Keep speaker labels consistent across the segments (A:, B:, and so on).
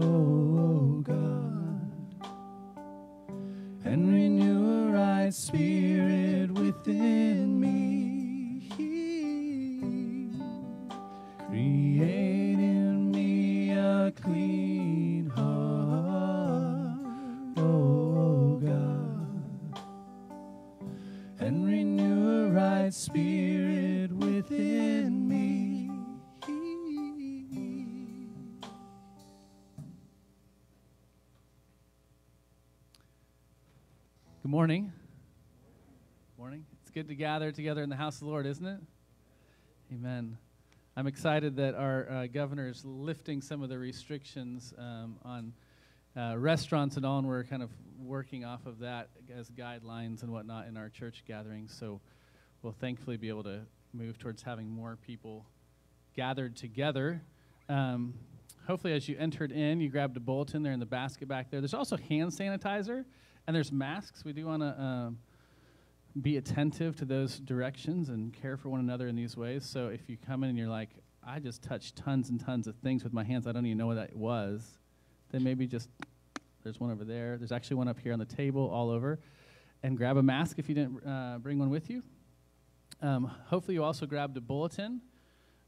A: oh gather together in the house of the Lord, isn't it? Amen. I'm excited that our uh, governor is lifting some of the restrictions um, on uh, restaurants and all, and we're kind of working off of that as guidelines and whatnot in our church gatherings. So we'll thankfully be able to move towards having more people gathered together. Um, hopefully, as you entered in, you grabbed a bulletin there in the basket back there. There's also hand sanitizer and there's masks. We do want to. Um, be attentive to those directions and care for one another in these ways. So if you come in and you're like, I just touched tons and tons of things with my hands, I don't even know what that was, then maybe just there's one over there. There's actually one up here on the table, all over. And grab a mask if you didn't uh, bring one with you. Um, hopefully, you also grabbed a bulletin.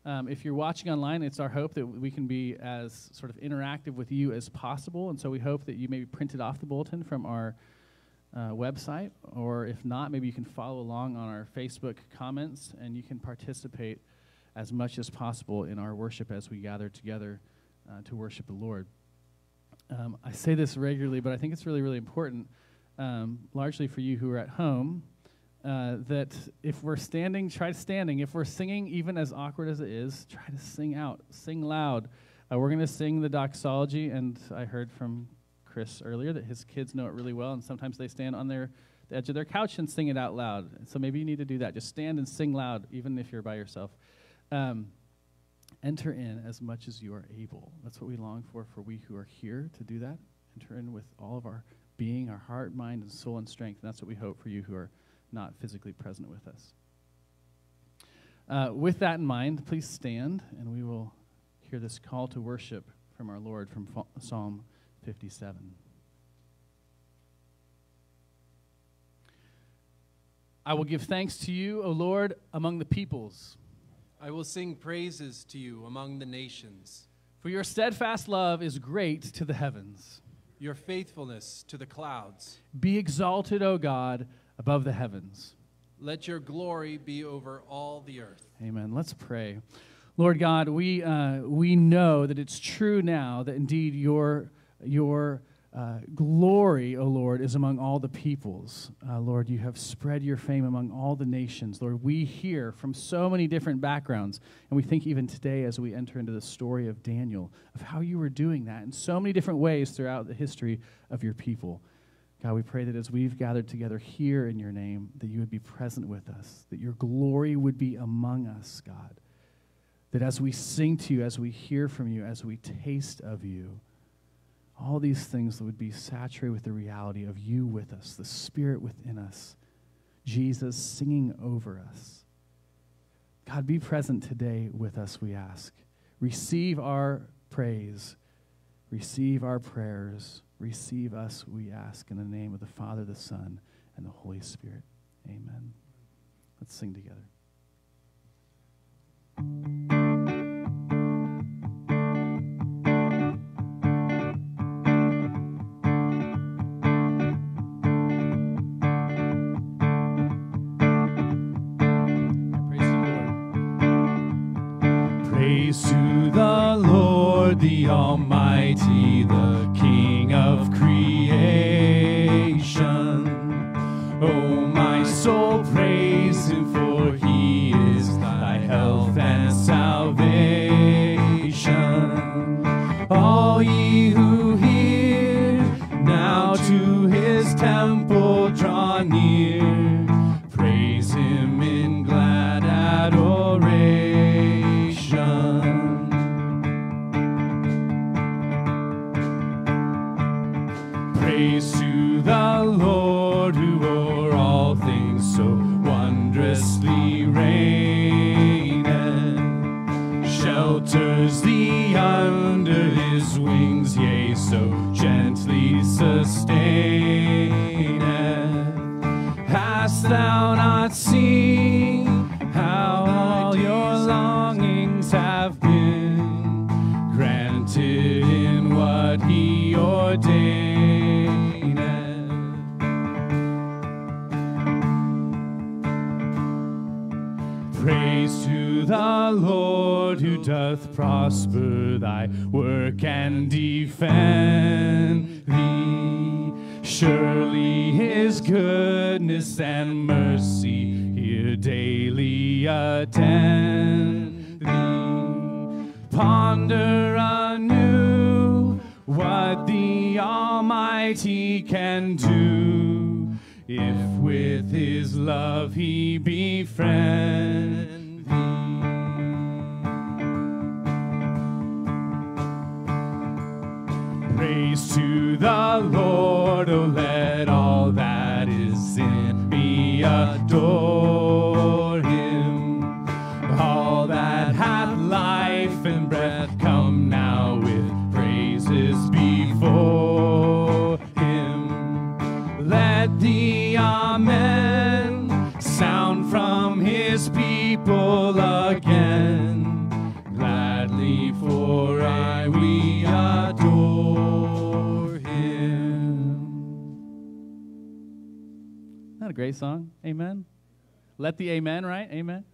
A: Um, if you're watching online, it's our hope that we can be as sort of interactive with you as possible. And so we hope that you maybe printed off the bulletin from our uh, website, or if not, maybe you can follow along on our Facebook comments and you can participate as much as possible in our worship as we gather together uh, to worship the Lord. Um, I say this regularly, but I think it's really, really important, um, largely for you who are at home, uh, that if we're standing, try standing. If we're singing, even as awkward as it is, try to sing out, sing loud. Uh, we're going to sing the doxology, and I heard from Chris earlier that his kids know it really well, and sometimes they stand on their the edge of their couch and sing it out loud. So maybe you need to do that. Just stand and sing loud, even if you're by yourself. Um, enter in as much as you are able. That's what we long for for we who are here to do that. Enter in with all of our being, our heart, mind, and soul and strength. And that's what we hope for you who are not physically present with us. Uh, with that in mind, please stand, and we will hear this call to worship from our Lord from Psalm 57. I will give thanks to you, O Lord, among the peoples.
B: I will sing praises to you among the nations.
A: For your steadfast love is great to the heavens.
B: Your faithfulness to the clouds.
A: Be exalted, O God, above the heavens.
B: Let your glory be over all the earth.
A: Amen. Let's pray. Lord God, we, uh, we know that it's true now that indeed your your uh, glory, O Lord, is among all the peoples. Uh, Lord, you have spread your fame among all the nations. Lord, we hear from so many different backgrounds, and we think even today as we enter into the story of Daniel, of how you were doing that in so many different ways throughout the history of your people. God, we pray that as we've gathered together here in your name, that you would be present with us, that your glory would be among us, God. That as we sing to you, as we hear from you, as we taste of you, all these things that would be saturated with the reality of you with us, the Spirit within us, Jesus singing over us. God, be present today with us, we ask. Receive our praise, receive our prayers, receive us, we ask, in the name of the Father, the Son, and the Holy Spirit. Amen. Let's sing together. Praise to the Lord, the Almighty, the
C: doth prosper thy work and defend thee. Surely his goodness and mercy here daily attend thee. Ponder anew what the Almighty can do if with his love he befriend the Lord, oh let all that is in me adore
A: great song? Amen. Let the amen, right? Amen.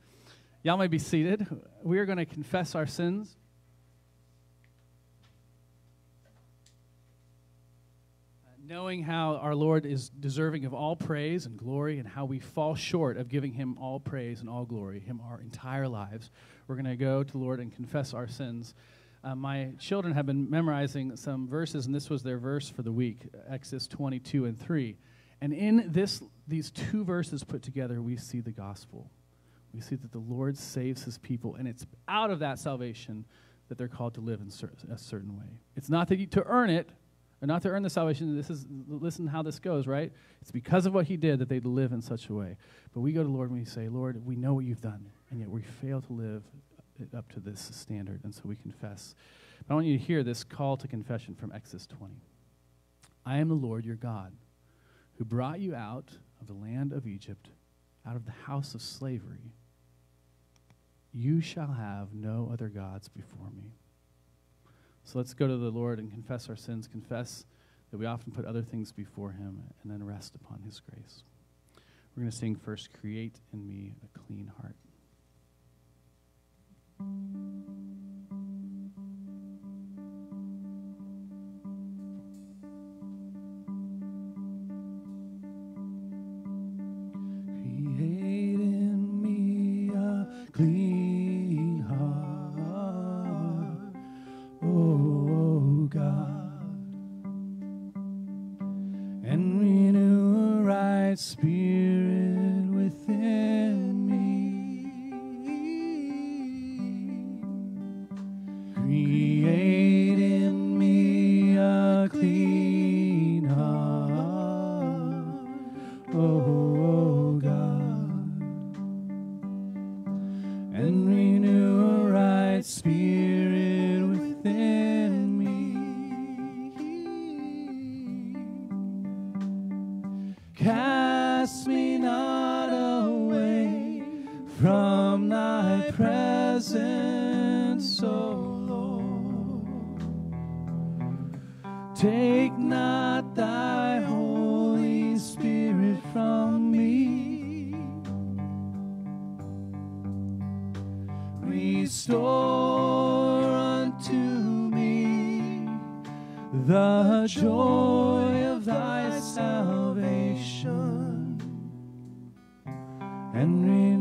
A: Y'all may be seated. We are going to confess our sins. Knowing how our Lord is deserving of all praise and glory, and how we fall short of giving Him all praise and all glory, Him our entire lives, we're going to go to the Lord and confess our sins. Uh, my children have been memorizing some verses, and this was their verse for the week Exodus 22 and 3. And in this, these two verses put together, we see the gospel. We see that the Lord saves his people, and it's out of that salvation that they're called to live in a certain way. It's not that you, to earn it, or not to earn the salvation. This is listen how this goes, right? It's because of what he did that they live in such a way. But we go to the Lord and we say, Lord, we know what you've done, and yet we fail to live up to this standard, and so we confess. But I want you to hear this call to confession from Exodus 20. I am the Lord your God who brought you out of the land of Egypt, out of the house of slavery. You shall have no other gods before me. So let's go to the Lord and confess our sins, confess that we often put other things before Him, and then rest upon His grace. We're going to sing first, Create in Me a Clean Heart.
C: The joy of thy salvation. And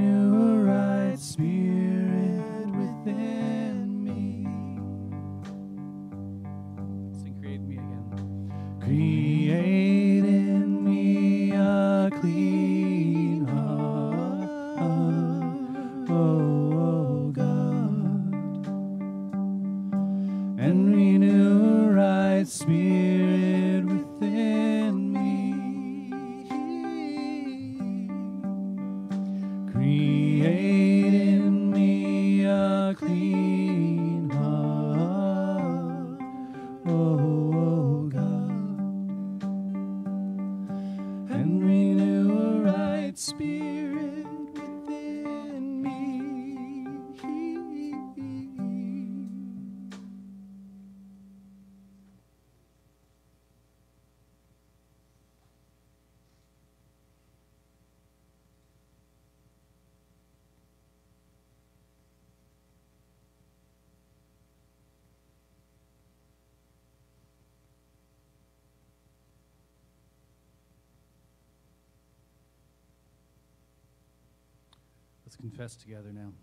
A: confess together now.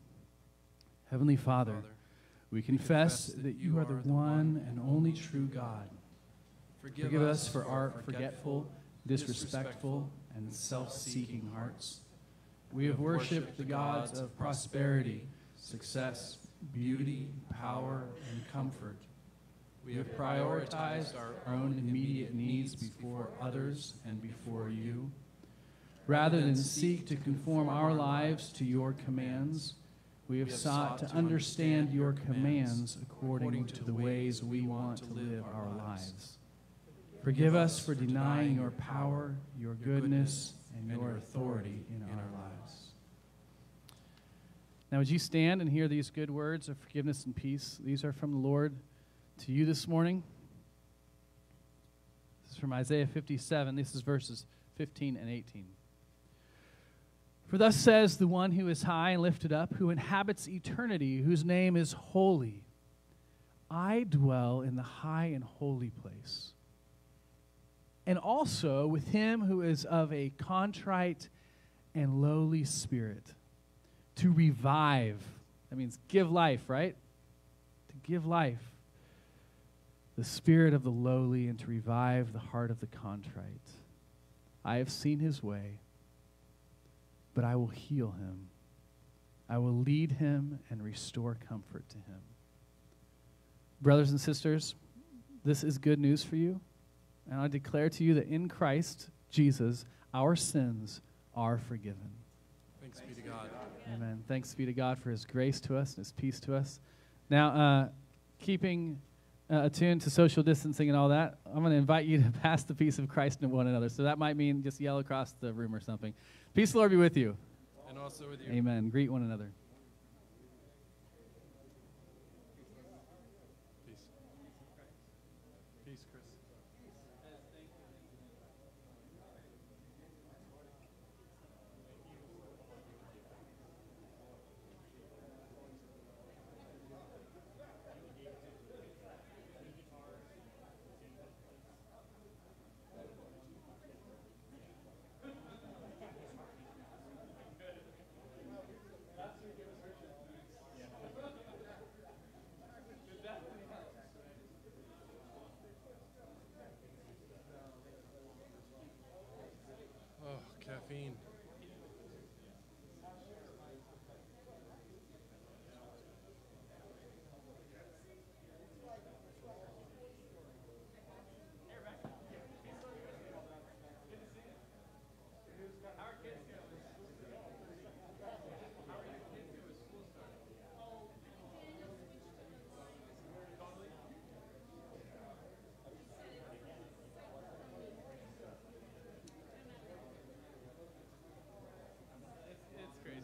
A: Heavenly Father,
B: Father,
A: we confess that you are the one and only true God. Forgive us for our forgetful, disrespectful, and self seeking hearts. We have worshiped the gods of prosperity, success, beauty, power, and comfort. We have prioritized our own immediate needs before others and before you. Rather than seek to conform our lives to your commands, we have sought to understand your commands according to the ways we want to live our lives. Forgive us for denying your power, your goodness, and your authority in our lives. Now, would you stand and hear these good words of forgiveness and peace? These are from the Lord to you this morning. This is from Isaiah 57. This is verses 15 and 18. For thus says the one who is high and lifted up, who inhabits eternity, whose name is holy I dwell in the high and holy place and also with him who is of a contrite and lowly spirit, to revive. That means give life, right? To give life. The spirit of the lowly and to revive the heart of the contrite. I have seen his way, but I will heal him. I will lead him and restore comfort to him. Brothers and sisters, this is good news for you. And I declare to you that in Christ Jesus, our sins are forgiven.
B: Thanks be to God.
A: Amen. Thanks be to God for his grace to us and his peace to us. Now, uh, keeping uh, attuned to social distancing and all that, I'm going to invite you to pass the peace of Christ to one another. So that might mean just yell across the room or something. Peace, Lord, be with you.
B: And also with you.
A: Amen. Greet one another.
B: Peace. Peace, Chris. Oh, caffeine.
A: It's crazy.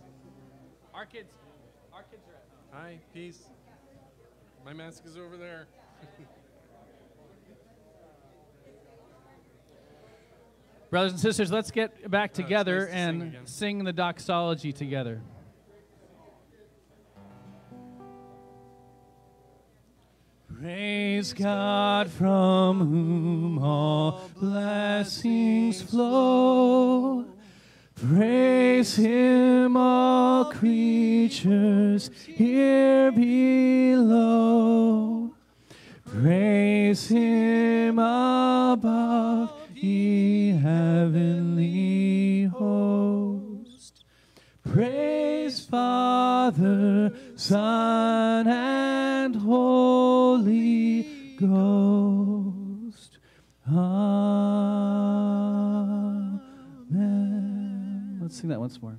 A: Our kids, our kids are at home.
B: Hi, peace. My mask is over there.
A: Brothers and sisters, let's get back oh,
B: it's
A: together
B: nice to
A: and
B: again.
A: sing the doxology together. Praise God from whom all blessings flow. Praise Him, all creatures here below. Praise Him above, ye heavenly host. Praise Father, Son, and Holy Ghost. Amen. Let's sing that once more.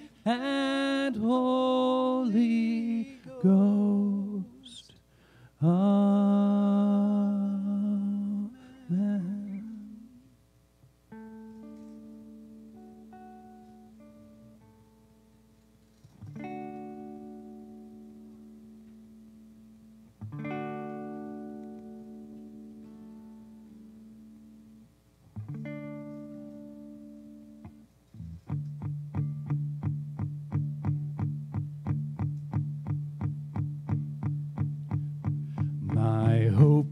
A: and Holy Ghost. Amen.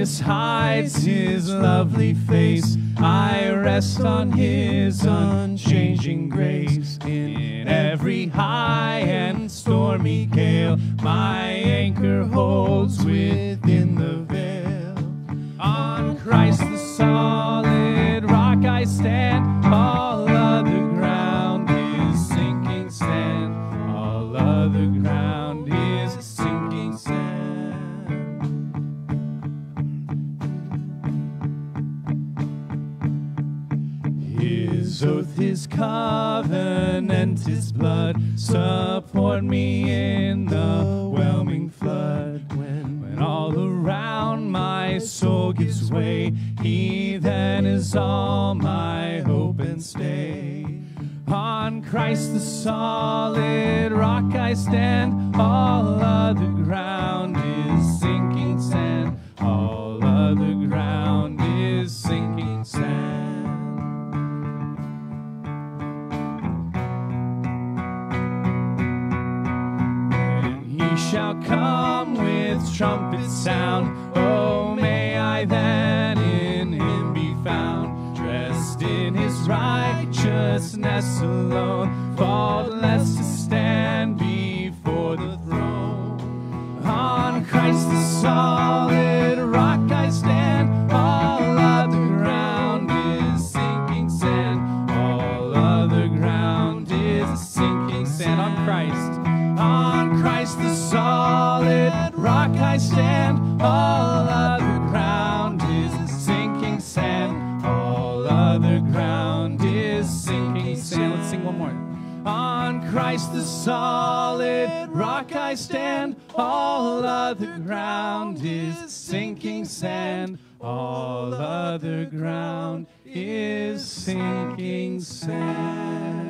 A: Darkness hides his lovely face, I rest on his unchanging grace. In every high and stormy gale, my anchor holds within the veil. On Christ the solid rock I stand, His covenant, his blood support me in the whelming flood. When, when all around my soul gives way, he then is all my hope and stay. On Christ the solid rock I stand, all other ground is sinking sand. All shall come with trumpet sound. Oh, may I then in him be found, dressed in his righteousness alone, faultless to stand before the throne. On Christ the solid stand, all other ground is sinking sand. All other ground is sinking sand. Let's sing one more. On Christ the solid rock I stand, all other ground is sinking sand. All other ground is sinking sand.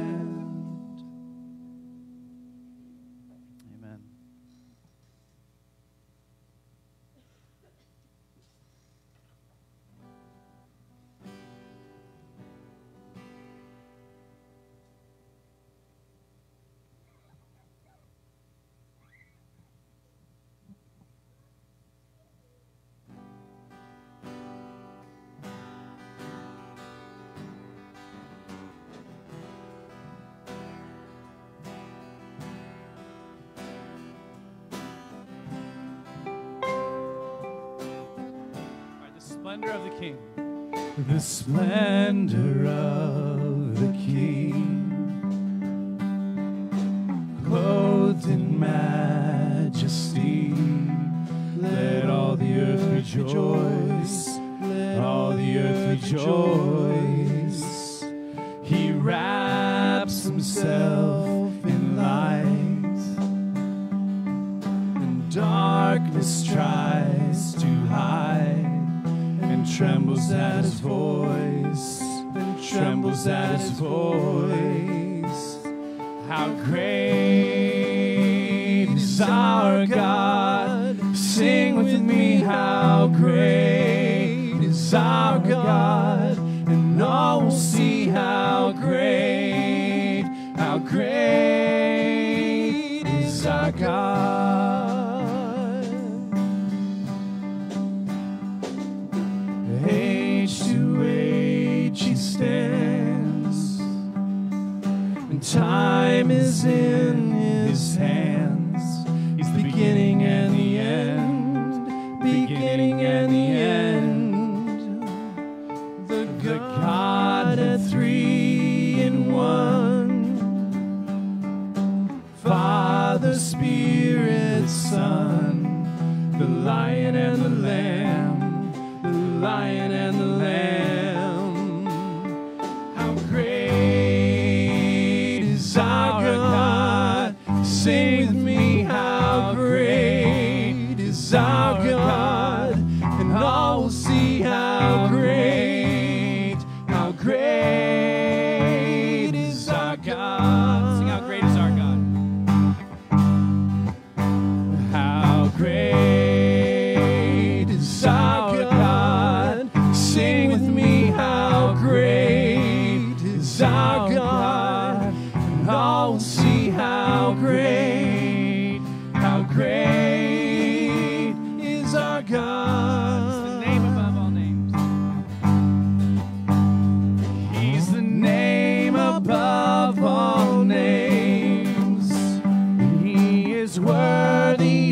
A: worthy.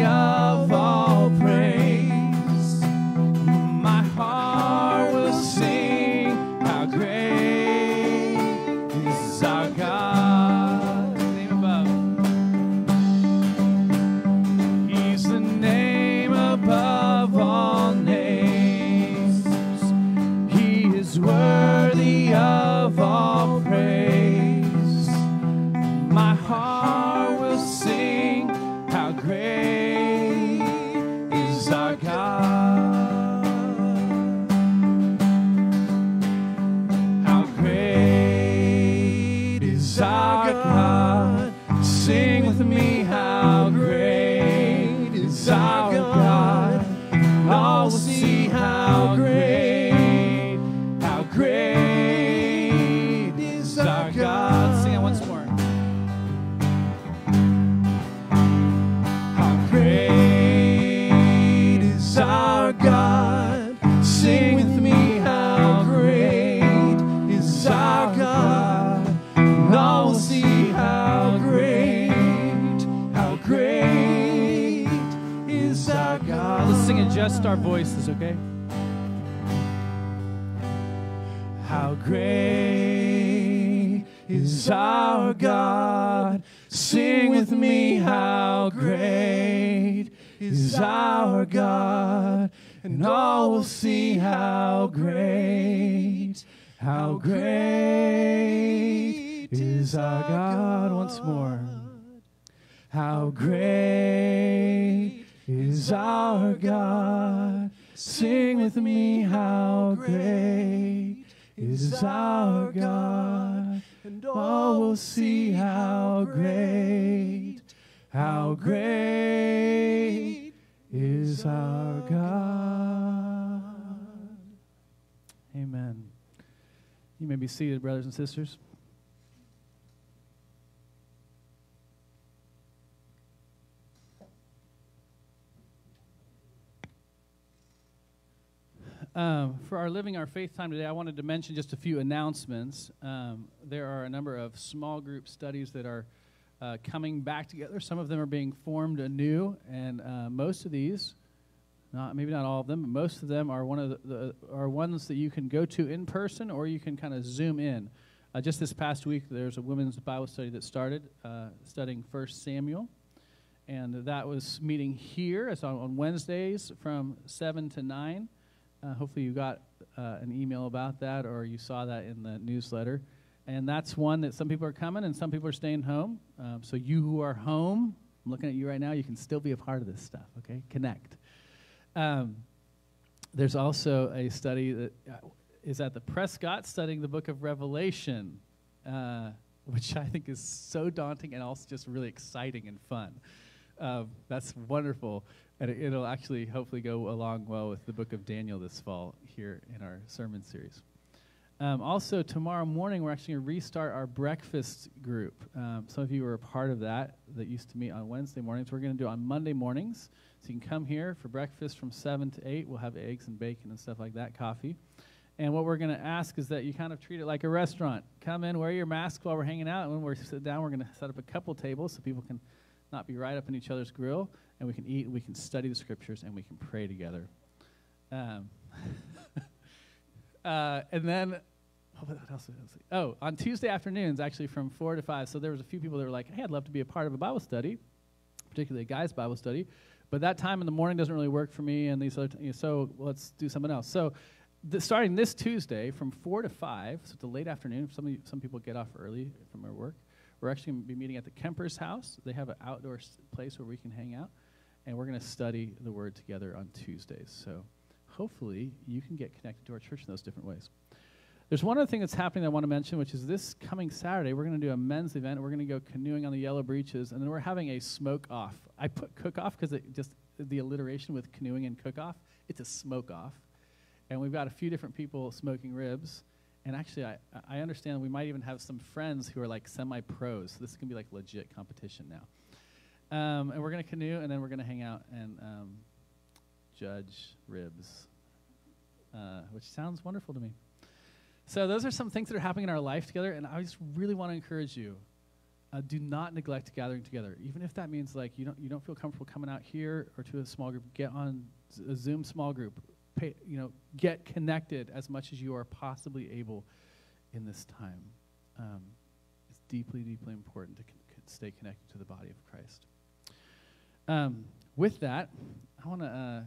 A: Our God? And all will see how great, how great is our God.
C: Once more. How great is our God? Sing with me, how great is our God? And all will see how great, how great is our God.
A: Amen. You may be seated, brothers and sisters. Um, for our Living Our Faith time today, I wanted to mention just a few announcements. Um, there are a number of small group studies that are uh, coming back together. Some of them are being formed anew, and uh, most of these, not maybe not all of them, but most of them are one of the, the are ones that you can go to in person or you can kind of zoom in. Uh, just this past week, there's a women's Bible study that started uh, studying First Samuel, and that was meeting here. It's on, on Wednesdays from seven to nine. Uh, hopefully, you got uh, an email about that or you saw that in the newsletter. And that's one that some people are coming and some people are staying home. Um, so, you who are home, I'm looking at you right now, you can still be a part of this stuff, okay? Connect. Um, there's also a study that uh, at the Prescott studying the book of Revelation, uh, which I think is so daunting and also just really exciting and fun. Um, that's wonderful. And it, will actually hopefully go along well with the book of Daniel this fall here in our sermon series. Um, also, tomorrow morning, we're actually going to restart our breakfast group. Um, some of you were a part of that that used to meet on Wednesday mornings. We're going to do it on Monday mornings. So you can come here for breakfast from 7 to 8. We'll have eggs and bacon and stuff like that, coffee. And what we're going to ask is that you kind of treat it like a restaurant. Come in, wear your mask while we're hanging out. And when we sit down, we're going to set up a couple tables so people can not be right up in each other's grill and we can eat, we can study the scriptures, and we can pray together. Um, uh, and then, what else? Oh, on Tuesday afternoons, actually from 4 to 5. So there was a few people that were like, hey, I'd love to be a part of a Bible study, particularly a guy's Bible study. But that time in the morning doesn't really work for me, and these other t- so let's do something else. So the, starting this Tuesday from 4 to 5, so it's a late afternoon. Some, you, some people get off early from their work. We're actually going to be meeting at the Kemper's house. They have an outdoor place where we can hang out and we're going to study the Word together on Tuesdays. So hopefully you can get connected to our church in those different ways. There's one other thing that's happening that I want to mention, which is this coming Saturday, we're going to do a men's event. We're going to go canoeing on the Yellow Breeches, and then we're having a smoke off. I put cook off because it just the alliteration with canoeing and cook off. It's a smoke off, and we've got a few different people smoking ribs. And actually, I, I understand we might even have some friends who are like semi pros. So this is going to be like legit competition now. Um, and we're going to canoe, and then we're going to hang out and um, judge ribs, uh, which sounds wonderful to me. So those are some things that are happening in our life together, and I just really want to encourage you. Uh, do not neglect gathering together, even if that means like you don't you don't feel comfortable coming out here or to a small group. Get on a Zoom small group. Pay, you know, get connected as much as you are possibly able in this time. Um, it's deeply, deeply important to con- stay connected to the body of Christ. Um, with that, I want to uh,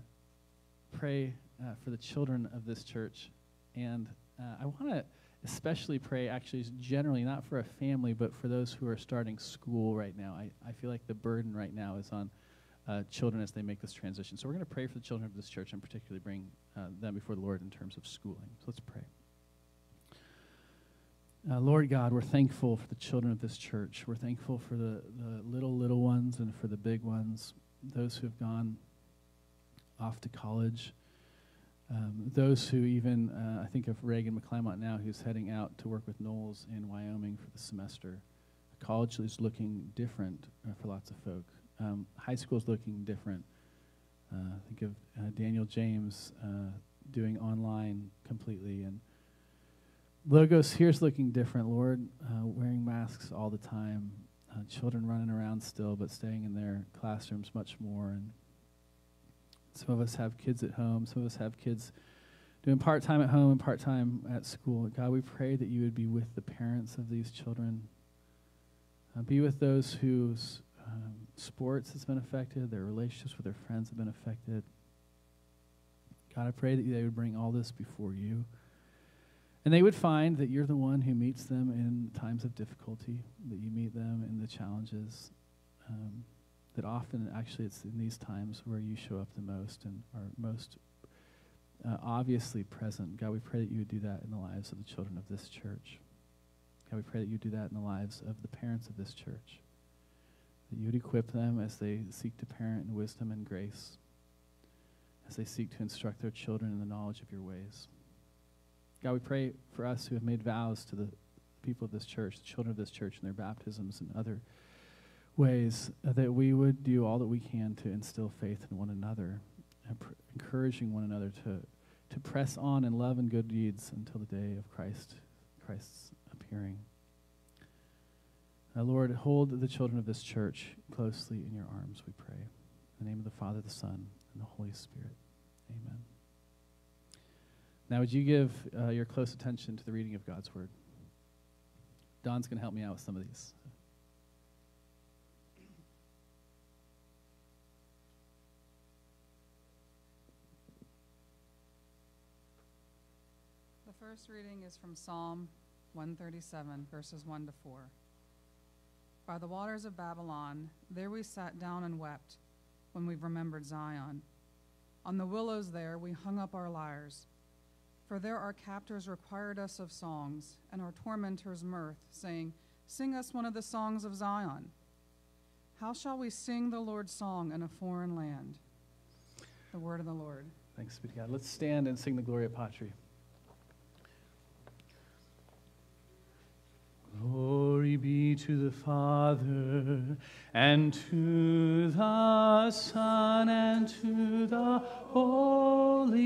A: pray uh, for the children of this church. And uh, I want to especially pray, actually, generally, not for a family, but for those who are starting school right now. I, I feel like the burden right now is on uh, children as they make this transition. So we're going to pray for the children of this church and particularly bring uh, them before the Lord in terms of schooling. So let's pray. Uh, Lord God, we're thankful for the children of this church. We're thankful for the, the little, little ones and for the big ones, those who have gone off to college, um, those who even, uh, I think of Reagan McClymont now, who's heading out to work with NOLS in Wyoming for the semester. College is looking different uh, for lots of folk. Um, high school is looking different. Uh, think of uh, Daniel James uh, doing online completely and Logos here's looking different, Lord, uh, wearing masks all the time, children running around still, but staying in their classrooms much more. And Some of us have kids at home. Some of us have kids doing part time at home and part time at school. God, we pray that you would be with the parents of these children. Uh, be with those whose um, sports has been affected, their relationships with their friends have been affected. God, I pray that they would bring all this before you. And they would find that you're the one who meets them in times of difficulty, that you meet them in the challenges. Um, that often, actually, it's in these times where you show up the most and are most uh, obviously present. God, we pray that you would do that in the lives of the children of this church. God, we pray that you do that in the lives of the parents of this church. That you would equip them as they seek to parent in wisdom and grace, as they seek to instruct their children in the knowledge of your ways. God, we pray for us who have made vows to the people of this church, the children of this church, and their baptisms and other ways, that we would do all that we can to instill faith in one another, encouraging one another to, to press on in love and good deeds until the day of Christ, Christ's appearing. Uh, Lord, hold the children of this church closely in your arms, we pray. In the name of the Father, the Son, and the Holy Spirit. Amen. Now, would you give uh, your close attention to the reading of God's Word? Don's going to help me out with some of these.
D: The first reading is from Psalm 137, verses 1 to 4. By the waters of Babylon, there we sat down and wept when we remembered Zion. On the willows there we hung up our lyres. For there our captors required us of songs, and our tormentors mirth, saying, Sing us one of the songs of Zion. How shall we sing the Lord's song in a foreign land? The word of the Lord.
A: Thanks be to God. Let's stand and sing the Gloria Patri. Glory be to the Father, and to the Son, and to the Holy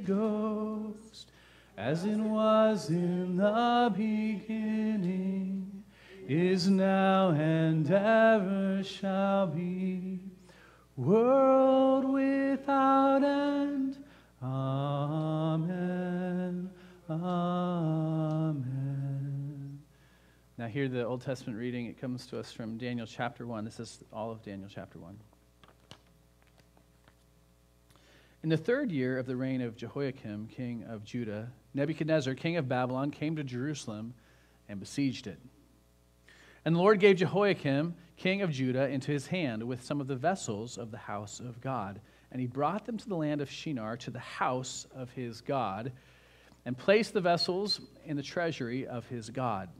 A: Ghost, as it was in the beginning, is now, and ever shall be, world without end. Amen. Amen. Now, here the Old Testament reading. It comes to us from Daniel chapter 1. This is all of Daniel chapter 1. In the third year of the reign of Jehoiakim, king of Judah, Nebuchadnezzar, king of Babylon, came to Jerusalem and besieged it. And the Lord gave Jehoiakim, king of Judah, into his hand with some of the vessels of the house of God. And he brought them to the land of Shinar, to the house of his God, and placed the vessels in the treasury of his God.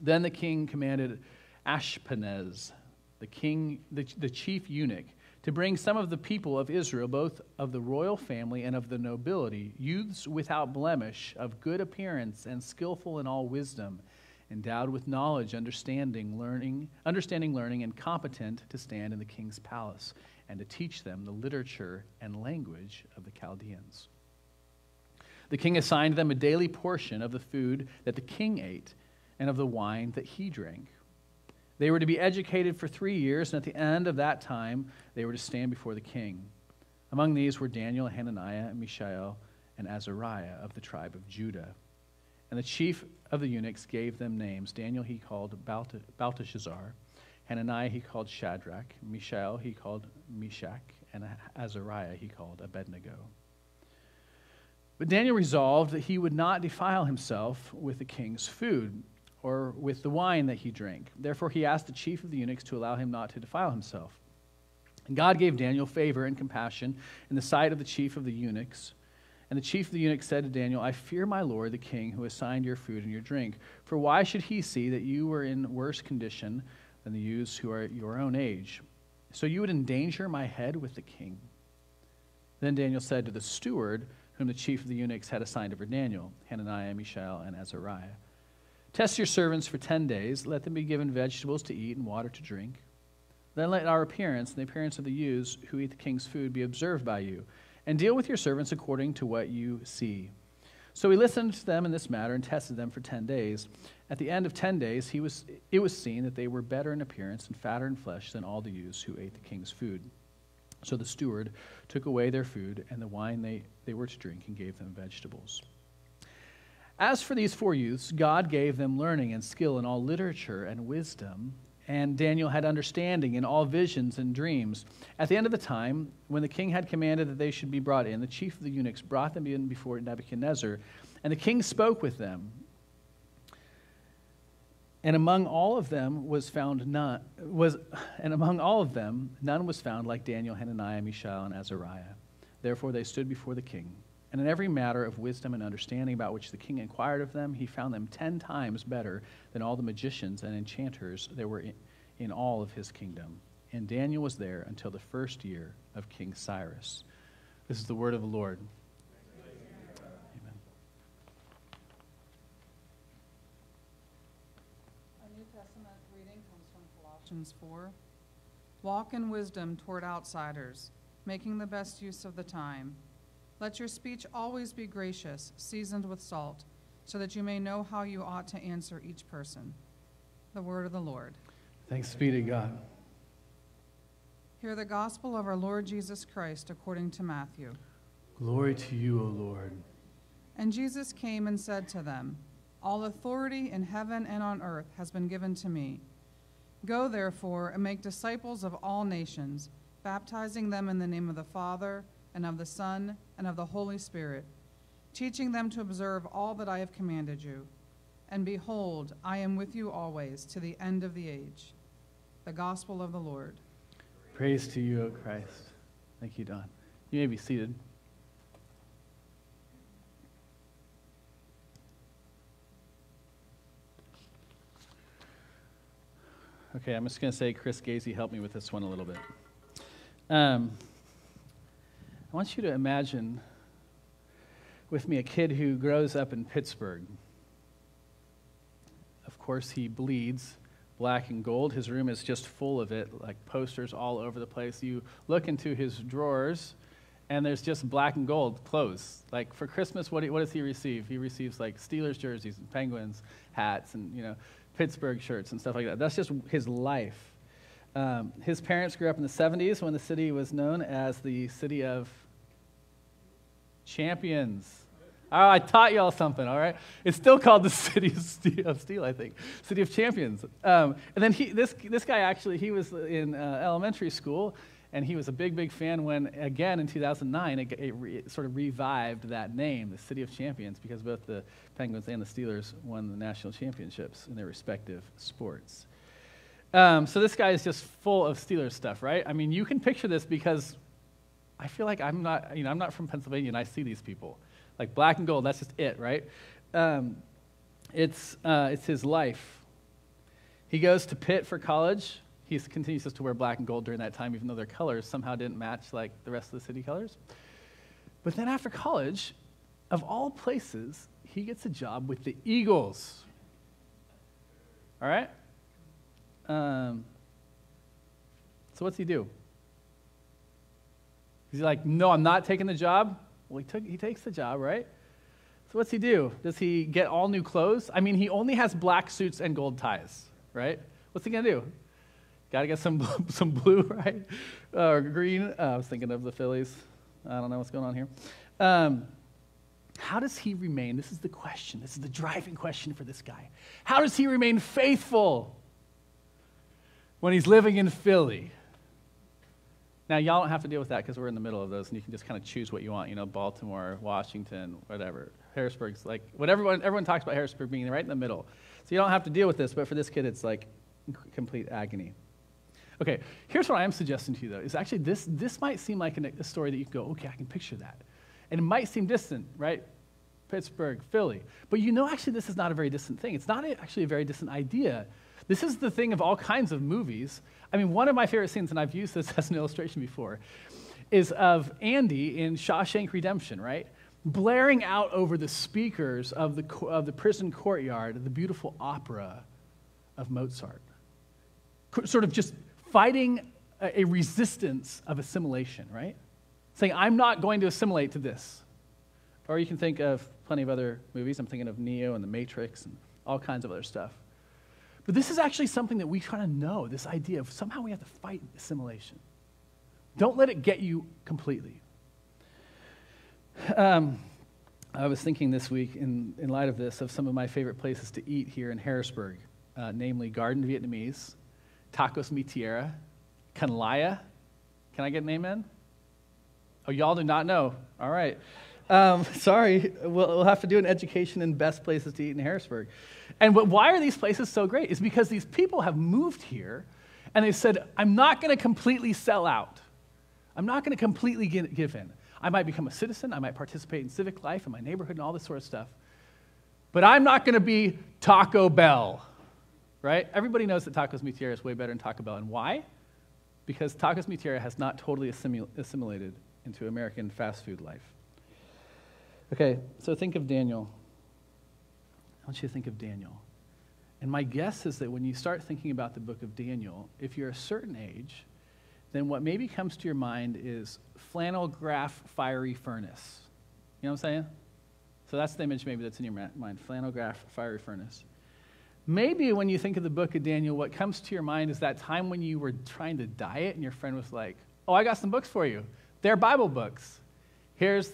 A: Then the king commanded Ashpenaz, the king, the, the chief eunuch, to bring some of the people of Israel, both of the royal family and of the nobility, youths without blemish, of good appearance and skillful in all wisdom, endowed with knowledge, understanding, learning, understanding, learning, and competent to stand in the king's palace, and to teach them the literature and language of the Chaldeans. The king assigned them a daily portion of the food that the king ate and of the wine that he drank. They were to be educated for three years, and at the end of that time, they were to stand before the king. Among these were Daniel, Hananiah, Mishael, and Azariah of the tribe of Judah. And the chief of the eunuchs gave them names. Daniel he called Belteshazzar, Hananiah he called Shadrach, Mishael he called Meshach, and Azariah he called Abednego. But Daniel resolved that he would not defile himself with the king's food or with the wine that he drank. Therefore, he asked the chief of the eunuchs to allow him not to defile himself. And God gave Daniel favor and compassion in the sight of the chief of the eunuchs. And the chief of the eunuchs said to Daniel, I fear my lord the king, who assigned your food and your drink. For why should he see that you were in worse condition than the youths who are your own age? So you would endanger my head with the king. Then Daniel said to the steward, whom the chief of the eunuchs had assigned over Daniel, Hananiah, Mishael, and Azariah. Test your servants for ten days. Let them be given vegetables to eat and water to drink. Then let our appearance and the appearance of the youths who eat the king's food be observed by you, and deal with your servants according to what you see. So he listened to them in this matter and tested them for ten days. At the end of ten days, he was, it was seen that they were better in appearance and fatter in flesh than all the youths who ate the king's food. So the steward took away their food and the wine they, they were to drink and gave them vegetables. As for these four youths, God gave them learning and skill in all literature and wisdom, and Daniel had understanding in all visions and dreams. At the end of the time, when the king had commanded that they should be brought in, the chief of the eunuchs brought them in before Nebuchadnezzar, and the king spoke with them. And among all of them was found none was and among all of them none was found like Daniel, Hananiah, Mishael, and Azariah. Therefore they stood before the king. And in every matter of wisdom and understanding about which the king inquired of them, he found them ten times better than all the magicians and enchanters there were in, in all of his kingdom. And Daniel was there until the first year of King Cyrus. This is the word of the Lord. Amen.
D: A New Testament reading comes from Colossians 4. Walk in wisdom toward outsiders, making the best use of the time. Let your speech always be gracious, seasoned with salt, so that you may know how you ought to answer each person. The word of the Lord.
A: Thanks be to God.
D: Hear the gospel of our Lord Jesus Christ according to Matthew.
A: Glory to you, O Lord.
D: And Jesus came and said to them, All authority in heaven and on earth has been given to me. Go, therefore, and make disciples of all nations, baptizing them in the name of the Father, and of the Son, and of the Holy Spirit, teaching them to observe all that I have commanded you. And behold, I am with you always to the end of the age. The Gospel of the Lord.
A: Praise to you, O Christ. Thank you, Don. You may be seated. Okay, I'm just going to say, Chris Gazy, help me with this one a little bit. Um, I want you to imagine with me a kid who grows up in Pittsburgh. Of course, he bleeds black and gold. His room is just full of it, like posters all over the place. You look into his drawers, and there's just black and gold clothes. Like for Christmas, what, what does he receive? He receives like Steelers jerseys and Penguins hats and, you know, Pittsburgh shirts and stuff like that. That's just his life. Um, his parents grew up in the 70s when the city was known as the city of champions. Oh, I taught y'all something, all right? It's still called the city of steel, of steel I think. City of champions. Um, and then he, this, this guy actually, he was in uh, elementary school, and he was a big, big fan when, again, in 2009, it, it, re, it, sort of revived that name, the City of Champions, because both the Penguins and the Steelers won the national championships in their respective sports. Um, so this guy is just full of Steelers stuff, right? I mean, you can picture this because I feel like I'm not, you know, I'm not from Pennsylvania, and I see these people, like black and gold. That's just it, right? Um, it's uh, it's his life. He goes to Pitt for college he continues to wear black and gold during that time, even though their colors somehow didn't match like the rest of the city colors. But then after college, of all places, he gets a job with the Eagles. All right? Um, so what's he do? He's like, no, I'm not taking the job. Well, he, took, he takes the job, right? So what's he do? Does he get all new clothes? I mean, he only has black suits and gold ties, right? What's he going to do? Got to get some, some blue, right? Or green. Uh, I was thinking of the Phillies. I don't know what's going on here. Um, how does he remain? This is the question. This is the driving question for this guy. How does he remain faithful when he's living in Philly? Now, y'all don't have to deal with that because we're in the middle of those, and you can just kind of choose what you want. You know, Baltimore, Washington, whatever. Harrisburg's like, what everyone, everyone talks about Harrisburg being right in the middle. So you don't have to deal with this, but for this kid, it's like complete agony. Okay, here's what I am suggesting to you, though, is actually this, this might seem like an, a story that you can go, okay, I can picture that. And it might seem distant, right? Pittsburgh, Philly. But you know, actually, this is not a very distant thing. It's not actually a very distant idea. This is the thing of all kinds of movies. I mean, one of my favorite scenes, and I've used this as an illustration before, is of Andy in Shawshank Redemption, right? Blaring out over the speakers of the, of the prison courtyard the beautiful opera of Mozart. Sort of just fighting a, resistance of assimilation, right? Saying, I'm not going to assimilate to this. Or you can think of plenty of other movies. I'm thinking of Neo and The Matrix and all kinds of other stuff. But this is actually something that we kind of know this idea of somehow we have to fight assimilation. Don't let it get you completely. Um, I was thinking this week, in, in light of this, of some of my favorite places to eat here in Harrisburg, uh, namely Garden Vietnamese, Tacos Mi Tierra, Kanlaya. Can I get an amen? Oh, y'all do not know. All right. Um, sorry, we'll, we'll, have to do an education in best places to eat in Harrisburg. And what, why are these places so great? Is because these people have moved here and they've said, I'm not going to completely sell out. I'm not going to completely give in. I might become a citizen, I might participate in civic life in my neighborhood and all this sort of stuff. But I'm not going to be Taco Bell, right? Everybody knows that Tacos Mi is way better than Taco Bell. And why? Because Tacos Mi has not totally assimil- assimilated into American fast food life. Okay, so think of Daniel. I want you to think of Daniel. And my guess is that when you start thinking about the book of Daniel, if you're a certain age, then what maybe comes to your mind is flannel graph fiery furnace. You know what I'm saying? So that's the image maybe that's in your mind flannel graph fiery furnace. Maybe when you think of the book of Daniel, what comes to your mind is that time when you were trying to diet and your friend was like, Oh, I got some books for you. They're Bible books. Here's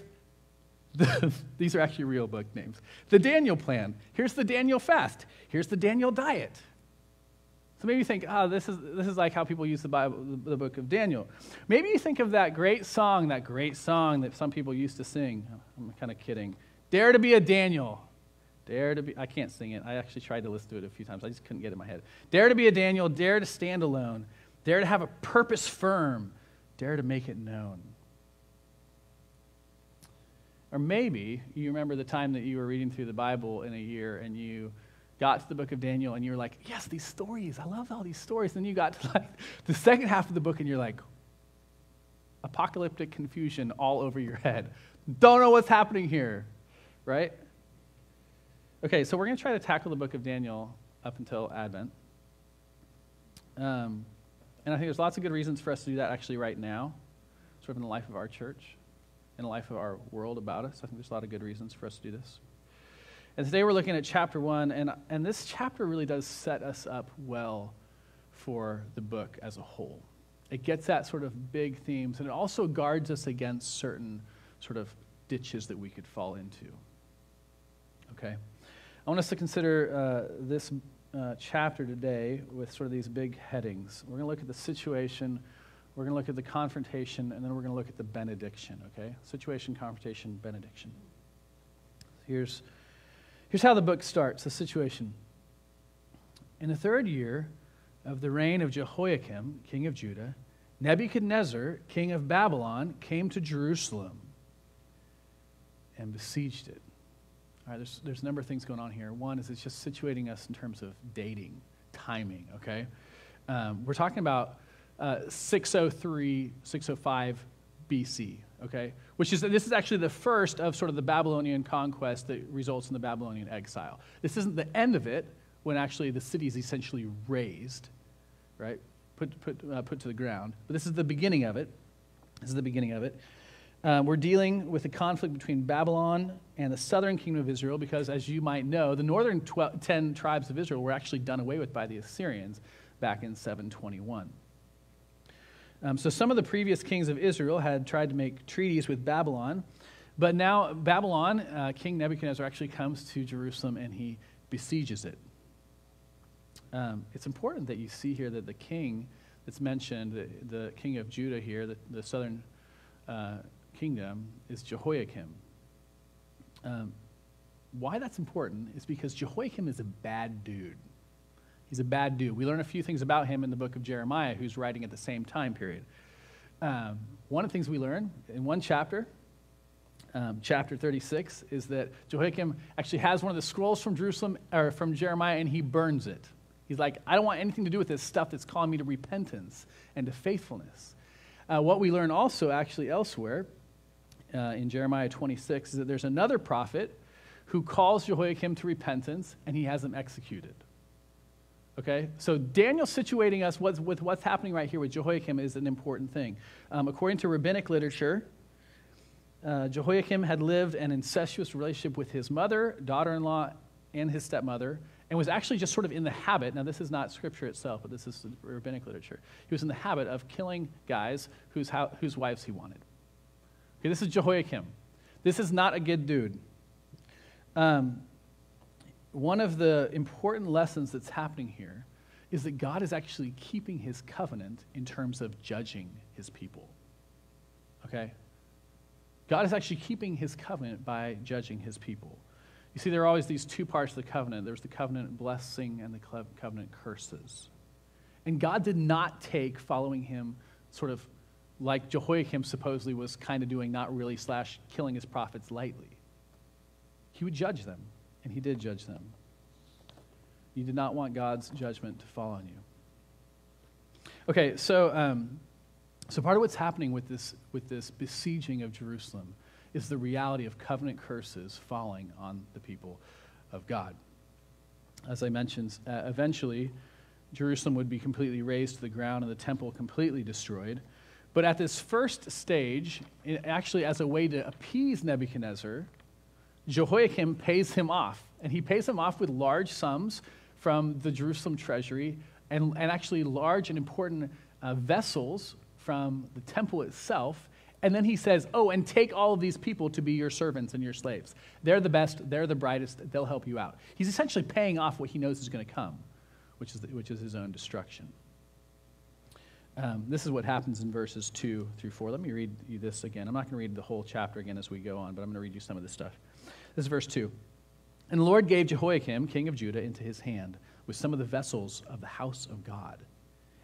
A: the, these are actually real book names. The Daniel plan. Here's the Daniel fast. Here's the Daniel diet. So maybe you think, oh, this is, this is like how people use the Bible, the book of Daniel. Maybe you think of that great song, that great song that some people used to sing. I'm kind of kidding. Dare to be a Daniel. Dare to be, I can't sing it. I actually tried to listen to it a few times. I just couldn't get it in my head. Dare to be a Daniel. Dare to stand alone. Dare to have a purpose firm. Dare to make it known. Or maybe you remember the time that you were reading through the Bible in a year and you got to the book of Daniel and you were like, yes, these stories. I love all these stories. Then you got to like the second half of the book and you're like, apocalyptic confusion all over your head. Don't know what's happening here, right? Okay, so we're going to try to tackle the book of Daniel up until Advent. Um, and I think there's lots of good reasons for us to do that actually right now, sort of in the life of our church, in the life of our world about us. I think there's a lot of good reasons for us to do this. And today we're looking at chapter one, and, and this chapter really does set us up well for the book as a whole. It gets at sort of big themes, and it also guards us against certain sort of ditches that we could fall into. Okay? I want us to consider uh, this uh, chapter today with sort of these big headings. We're going to look at the situation, we're going to look at the confrontation, and then we're going to look at the benediction, okay? Situation, confrontation, benediction. Here's Here's how the book starts the situation. In the third year of the reign of Jehoiakim, king of Judah, Nebuchadnezzar, king of Babylon, came to Jerusalem and besieged it. All right, there's, there's a number of things going on here. One is it's just situating us in terms of dating, timing, okay? Um, we're talking about uh, 603, 605 BC, okay? Which is, this is actually the first of sort of the Babylonian conquest that results in the Babylonian exile. This isn't the end of it when actually the city is essentially razed, right? Put, put, uh, put to the ground. But this is the beginning of it. This is the beginning of it. Uh, we're dealing with a conflict between Babylon and the southern kingdom of Israel because, as you might know, the northern 12, 10 tribes of Israel were actually done away with by the Assyrians back in 721. Um, so some of the previous kings of Israel had tried to make treaties with Babylon, but now Babylon, uh, King Nebuchadnezzar actually comes to Jerusalem and he besieges it. Um, it's important that you see here that the king that's mentioned, the, the king of Judah here, the, the southern uh, kingdom, is Jehoiakim. Um, why that's important is because Jehoiakim is a bad dude. He's a bad dude. We learn a few things about him in the book of Jeremiah, who's writing at the same time period. Um, one of the things we learn in one chapter, um, chapter 36, is that Jehoiakim actually has one of the scrolls from Jerusalem or from Jeremiah, and he burns it. He's like, I don't want anything to do with this stuff that's calling me to repentance and to faithfulness. Uh, what we learn also, actually, elsewhere uh, in Jeremiah 26, is that there's another prophet who calls Jehoiakim to repentance, and he has him executed. Okay? So Daniel situating us with, with what's happening right here with Jehoiakim is an important thing. Um, according to rabbinic literature, uh, Jehoiakim had lived an incestuous relationship with his mother, daughter in law, and his stepmother, and was actually just sort of in the habit. Now, this is not scripture itself, but this is rabbinic literature. He was in the habit of killing guys whose, ho- whose wives he wanted. Okay, this is Jehoiakim. This is not a good dude. Um, one of the important lessons that's happening here is that God is actually keeping his covenant in terms of judging his people. Okay? God is actually keeping his covenant by judging his people. You see, there are always these two parts of the covenant there's the covenant blessing and the covenant curses. And God did not take following him sort of like Jehoiakim supposedly was kind of doing, not really, slash killing his prophets lightly. He would judge them, and he did judge them. You did not want God's judgment to fall on you. Okay, so, um, so part of what's happening with this, with this besieging of Jerusalem is the reality of covenant curses falling on the people of God. As I mentioned, uh, eventually, Jerusalem would be completely razed to the ground and the temple completely destroyed. But at this first stage, actually as a way to appease Nebuchadnezzar, Jehoiakim pays him off. And he pays him off with large sums from the Jerusalem treasury and, and actually large and important uh, vessels from the temple itself and then he says, Oh, and take all of these people to be your servants and your slaves. They're the best, they're the brightest, they'll help you out. He's essentially paying off what he knows is going to come, which is, the, which is his own destruction. Um, this is what happens in verses 2 through 4. Let me read you this again. I'm not going to read the whole chapter again as we go on, but I'm going to read you some of this stuff. This is verse 2. And the Lord gave Jehoiakim, king of Judah, into his hand with some of the vessels of the house of God.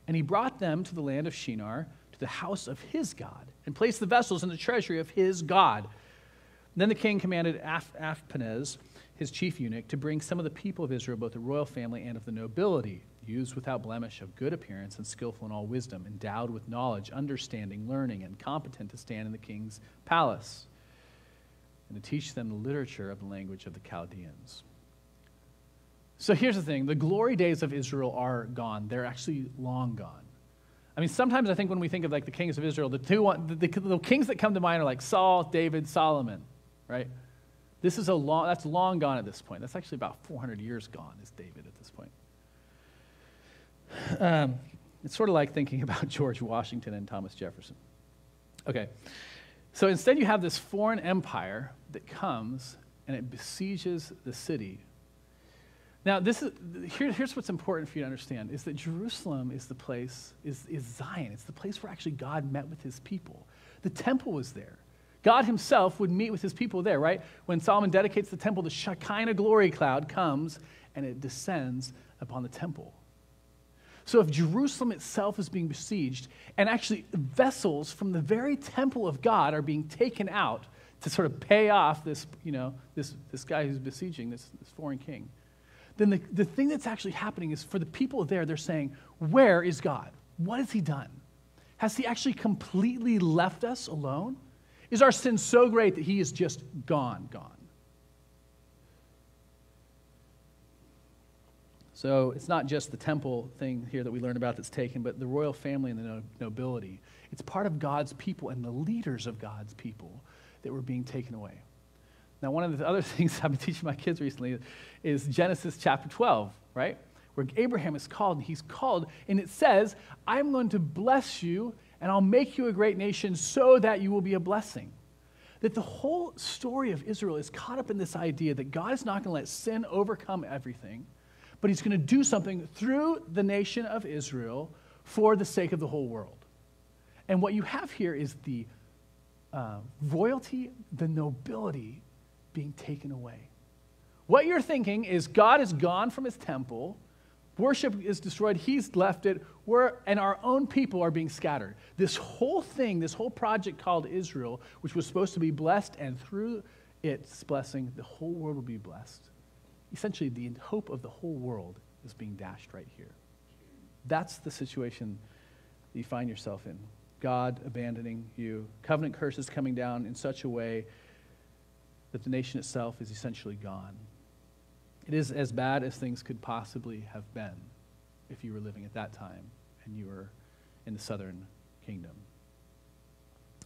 A: And he brought them to the land of Shinar to the house of his God and placed the vessels in the treasury of his God. Then the king commanded Ashpenaz, his chief eunuch, to bring some of the people of Israel, both the royal family and of the nobility, used without blemish, of good appearance, and skillful in all wisdom, endowed with knowledge, understanding, learning, and competent to stand in the king's palace, and to teach them the literature of the language of the Chaldeans. So here's the thing the glory days of Israel are gone, they're actually long gone. I mean, sometimes I think when we think of like the kings of Israel, the two the, the, the kings that come to mind are like Saul, David, Solomon, right? This is a long, that's long gone at this point. That's actually about 400 years gone, is David at this point. Um, it's sort of like thinking about George Washington and Thomas Jefferson. Okay, so instead you have this foreign empire that comes and it besieges the city now, this is, here, here's what's important for you to understand is that Jerusalem is the place, is, is Zion. It's the place where actually God met with his people. The temple was there. God himself would meet with his people there, right? When Solomon dedicates the temple, the Shekinah glory cloud comes and it descends upon the temple. So if Jerusalem itself is being besieged, and actually vessels from the very temple of God are being taken out to sort of pay off this, you know, this, this guy who's besieging this, this foreign king, then the, the thing that's actually happening is for the people there, they're saying, Where is God? What has He done? Has He actually completely left us alone? Is our sin so great that He is just gone, gone? So it's not just the temple thing here that we learn about that's taken, but the royal family and the nobility. It's part of God's people and the leaders of God's people that were being taken away. Now, one of the other things I've been teaching my kids recently is Genesis chapter 12, right? Where Abraham is called, and he's called, and it says, I'm going to bless you, and I'll make you a great nation so that you will be a blessing. That the whole story of Israel is caught up in this idea that God is not going to let sin overcome everything, but he's going to do something through the nation of Israel for the sake of the whole world. And what you have here is the uh, royalty, the nobility being taken away. What you're thinking is God is gone from his temple, worship is destroyed, he's left it, we're, and our own people are being scattered. This whole thing, this whole project called Israel, which was supposed to be blessed, and through its blessing, the whole world will be blessed. Essentially, the hope of the whole world is being dashed right here. That's the situation you find yourself in. God abandoning you, covenant curses coming down in such a way that the nation itself is essentially gone. It is as bad as things could possibly have been if you were living at that time and you were in the southern kingdom.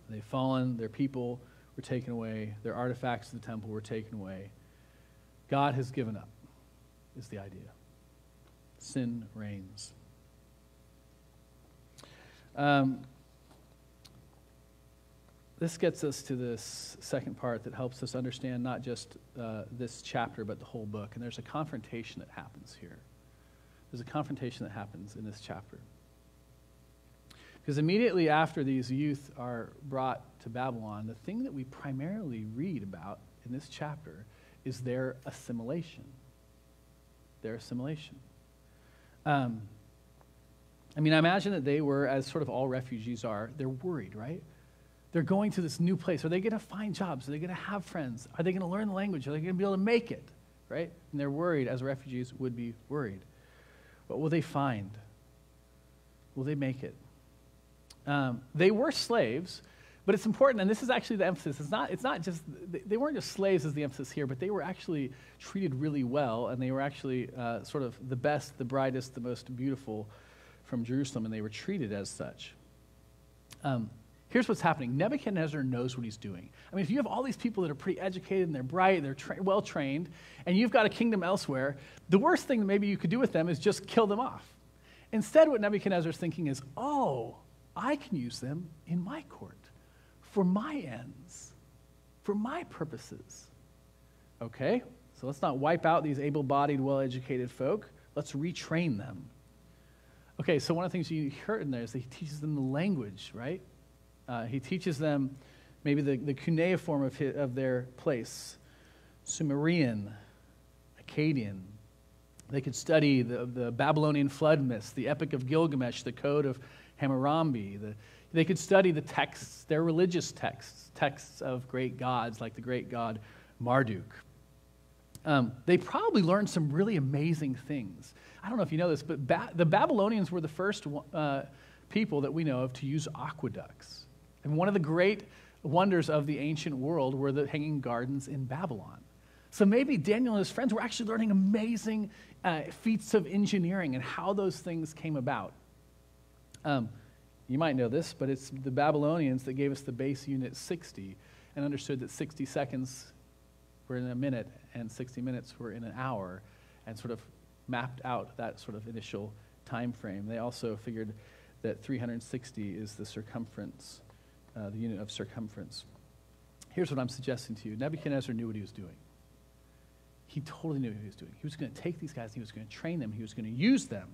A: They've fallen, their people were taken away, their artifacts of the temple were taken away. God has given up. is the idea. Sin reigns. Um, this gets us to this second part that helps us understand not just uh, this chapter, but the whole book. And there's a confrontation that happens here. There's a confrontation that happens in this chapter. Because immediately after these youth are brought to Babylon, the thing that we primarily read about in this chapter is their assimilation. Their assimilation. Um, I mean, I imagine that they were, as sort of all refugees are, they're worried, right? They're going to this new place. Are they going to find jobs? Are they going to have friends? Are they going to learn the language? Are they going to be able to make it? Right? And they're worried, as refugees would be worried. What will they find? Will they make it? Um, they were slaves, but it's important, and this is actually the emphasis. It's not, it's not just, they weren't just slaves as the emphasis here, but they were actually treated really well, and they were actually uh, sort of the best, the brightest, the most beautiful from Jerusalem, and they were treated as such. Um, here's what's happening Nebuchadnezzar knows what he's doing. I mean, if you have all these people that are pretty educated and they're bright, they're tra- well trained, and you've got a kingdom elsewhere, the worst thing that maybe you could do with them is just kill them off. Instead, what Nebuchadnezzar's thinking is, oh, I can use them in my court for my ends, for my purposes. Okay, so let's not wipe out these able bodied, well educated folk. Let's retrain them. Okay, so one of the things you heard in there is that he teaches them the language, right? Uh, he teaches them maybe the, the cuneiform of, his, of their place Sumerian, Akkadian. They could study the, the Babylonian flood myths, the Epic of Gilgamesh, the Code of Hammurabi. The, they could study the texts, their religious texts, texts of great gods like the great god Marduk. Um, they probably learned some really amazing things. I don't know if you know this, but ba- the Babylonians were the first uh, people that we know of to use aqueducts. And one of the great wonders of the ancient world were the hanging gardens in Babylon. So maybe Daniel and his friends were actually learning amazing uh, feats of engineering and how those things came about. Um, you might know this, but it's the Babylonians that gave us the base unit 60 and understood that 60 seconds were in a minute and 60 minutes were in an hour and sort of mapped out that sort of initial time frame. They also figured that 360 is the circumference, uh, the unit of circumference. Here's what I'm suggesting to you Nebuchadnezzar knew what he was doing. He totally knew what he was doing. He was going to take these guys, and he was going to train them, he was going to use them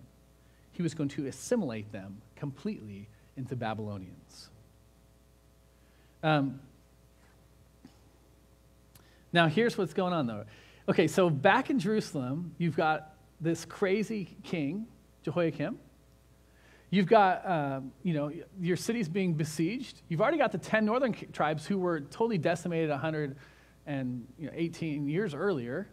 A: he was going to assimilate them completely into Babylonians. Um, now, here's what's going on, though. Okay, so back in Jerusalem, you've got this crazy king, Jehoiakim. You've got, um, you know, your city's being besieged. You've already got the 10 northern tribes who were totally decimated 118 years earlier.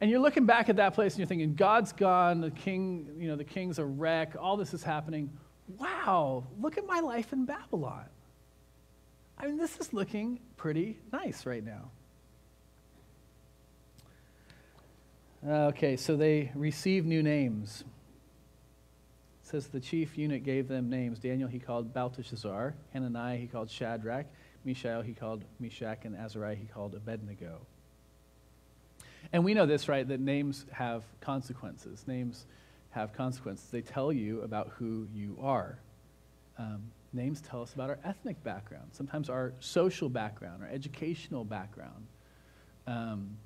A: And you're looking back at that place and you're thinking, God's gone, the king, you know, the king's a wreck, all this is happening. Wow, look at my life in Babylon. I mean, this is looking pretty nice right now. Okay, so they receive new names. It says the chief eunuch gave them names. Daniel he called Belteshazzar, Hananiah he called Shadrach, Mishael he called Meshach, and Azariah he called Abednego. And we know this, right, that names have consequences. Names have consequences. They tell you about who you are. Um, names tell us about our ethnic background, sometimes our social background, our educational background. Um,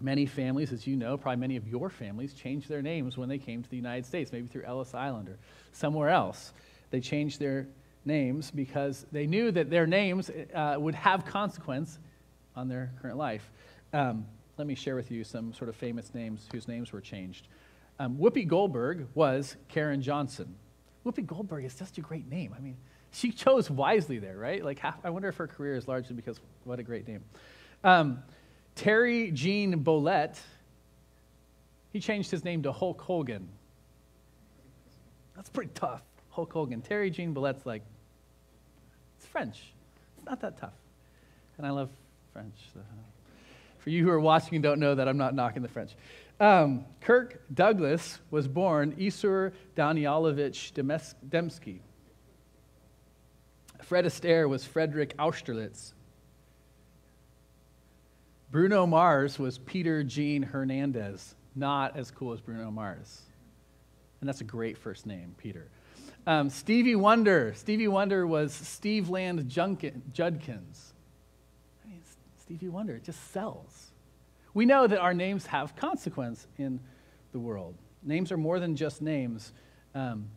A: many families, as you know, probably many of your families, changed their names when they came to the United States, maybe through Ellis Island or somewhere else. They changed their names because they knew that their names uh, would have consequence on their current life. Um, let me share with you some sort of famous names whose names were changed. Um, Whoopi Goldberg was Karen Johnson. Whoopi Goldberg is such a great name. I mean, she chose wisely there, right? Like, half, I wonder if her career is largely because what a great name. Um, Terry Gene Bolette, he changed his name to Hulk Hogan. That's pretty tough. Hulk Hogan. Terry Gene Bolette's like, it's French. It's not that tough. And I love French. So. For you who are watching and don't know that, I'm not knocking the French. Um, Kirk Douglas was born Isur Danielovich Demsky. Fred Astaire was Frederick Austerlitz. Bruno Mars was Peter Gene Hernandez. not as cool as Bruno Mars. And that's a great first name, Peter. Um, Stevie Wonder. Stevie Wonder was Steve Land Junkin, Judkins. I mean, Stevie Wonder, it just sells. We know that our names have consequence in the world. Names are more than just names. Um,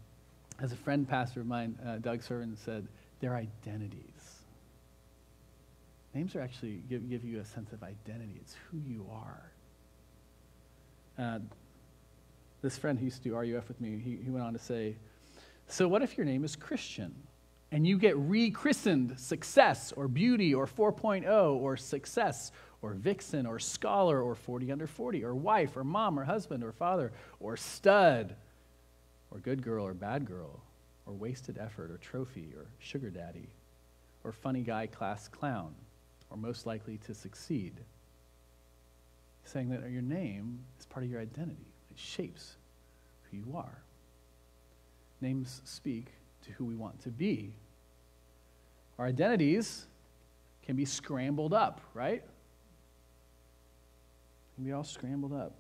A: as a friend pastor of mine, uh, Doug Serven, said, they're identities. Names are actually give, give you a sense of identity. It's who you are. Uh, this friend who used to do RUF with me, he, he went on to say, So what if your name is Christian and you get rechristened Success or Beauty or 4.0 or Success or Vixen or Scholar or 40 Under 40 or Wife or Mom or Husband or Father or Stud or Good Girl or Bad Girl or Wasted Effort or Trophy or Sugar Daddy or Funny Guy Class Clown or Most Likely to Succeed? Saying that your name is part of your identity. It shapes who you are. Names speak to who we want to be. Our identities can be scrambled up, right? Can be all scrambled up.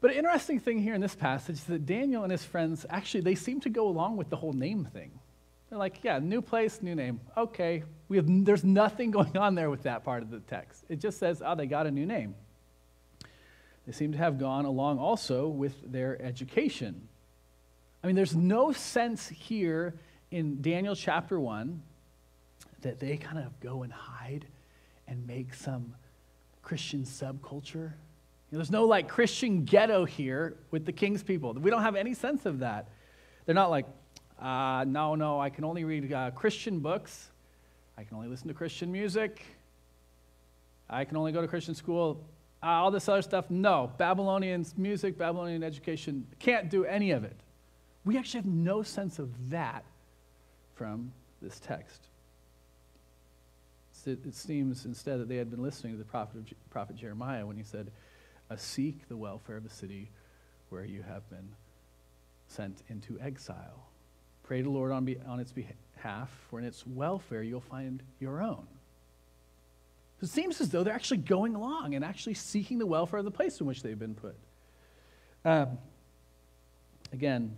A: But an interesting thing here in this passage is that Daniel and his friends actually they seem to go along with the whole name thing. They're like, yeah, new place, new name. Okay, we have, there's nothing going on there with that part of the text. It just says, oh, they got a new name. They seem to have gone along also with their education. I mean, there's no sense here in Daniel chapter 1 that they kind of go and hide and make some Christian subculture. You know, there's no like Christian ghetto here with the king's people. We don't have any sense of that. They're not like, uh, no, no, I can only read uh, Christian books. I can only listen to Christian music. I can only go to Christian school. Uh, all this other stuff, no. Babylonian music, Babylonian education, can't do any of it. We actually have no sense of that from this text. It seems instead that they had been listening to the prophet, prophet Jeremiah when he said, Seek the welfare of the city where you have been sent into exile. Pray to the Lord on, be, on its behalf, for in its welfare you'll find your own. So it seems as though they're actually going along and actually seeking the welfare of the place in which they've been put. Um, again,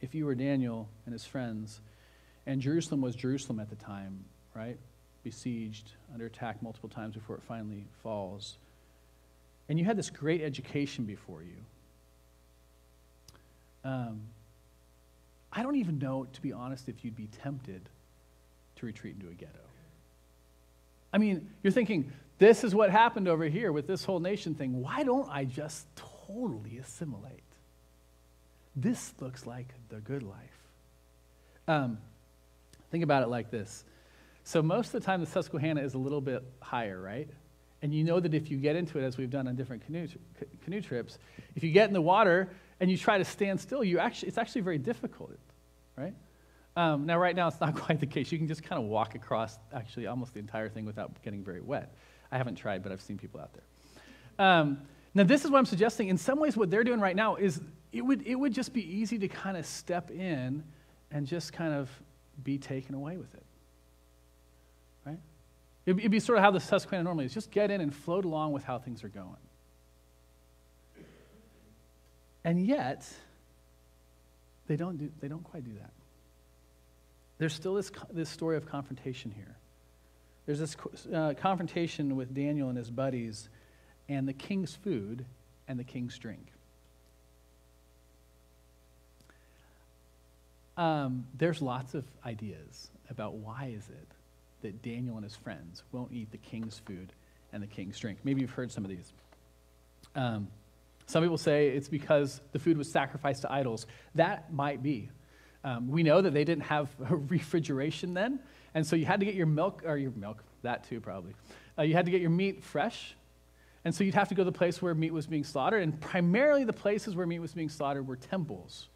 A: if you were Daniel and his friends, and Jerusalem was Jerusalem at the time, right? Besieged, under attack multiple times before it finally falls. And you had this great education before you. Um, I don't even know, to be honest, if you'd be tempted to retreat into a ghetto. I mean, you're thinking, this is what happened over here with this whole nation thing. Why don't I just totally assimilate? This looks like the good life. Um, think about it like this. So, most of the time, the Susquehanna is a little bit higher, right? And you know that if you get into it, as we've done on different canoe, canoe trips, if you get in the water and you try to stand still, you actually, it's actually very difficult, right? Um, now, right now, it's not quite the case. You can just kind of walk across actually almost the entire thing without getting very wet. I haven't tried, but I've seen people out there. Um, now, this is what I'm suggesting. In some ways, what they're doing right now is it would, it would just be easy to kind of step in and just kind of be taken away with it. It'd, it'd be sort of how the Susquehanna normally is just get in and float along with how things are going. And yet, they don't, do, they don't quite do that. There's still this, this story of confrontation here. There's this uh, confrontation with Daniel and his buddies and the king's food and the king's drink. Um, there's lots of ideas about why is it that Daniel and his friends won't eat the king's food and the king's drink. Maybe you've heard some of these. Um, some people say it's because the food was sacrificed to idols. That might be. Um, we know that they didn't have refrigeration then, and so you had to get your milk, or your milk, that too probably. Uh, you had to get your meat fresh, and so you'd have to go to the place where meat was being slaughtered, and primarily the places where meat was being slaughtered were temples.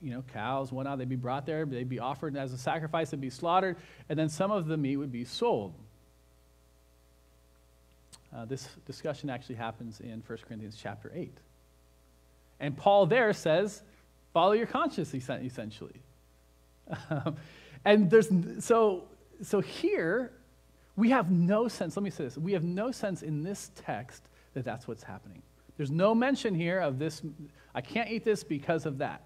A: You know, cows, whatnot, they'd be brought there, they'd be offered as a sacrifice, they'd be slaughtered, and then some of the meat would be sold. Uh, this discussion actually happens in 1 Corinthians chapter 8. And Paul there says, follow your conscience, essentially. Um, and there's, so, so here, We have no sense, let me say this, we have no sense in this text that that's what's happening. There's no mention here of this, I can't eat this because of that.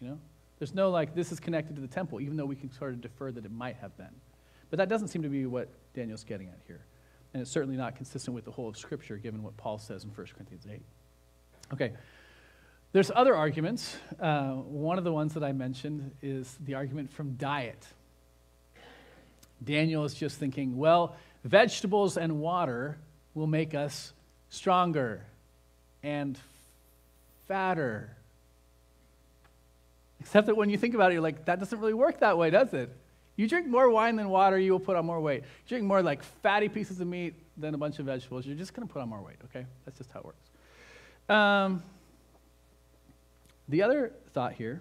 A: You know? There's no like, this is connected to the temple, even though we can sort of defer that it might have been. But that doesn't seem to be what Daniel's getting at here. And it's certainly not consistent with the whole of Scripture, given what Paul says in 1 Corinthians 8. Okay. There's other arguments. Uh, one of the ones that I mentioned is the argument from diet. Daniel is just thinking, well, vegetables and water will make us stronger and fatter. Except that when you think about it, you're like, that doesn't really work that way, does it? You drink more wine than water, you will put on more weight. You drink more like fatty pieces of meat than a bunch of vegetables, you're just going to put on more weight, okay? That's just how it works. Um, the other thought here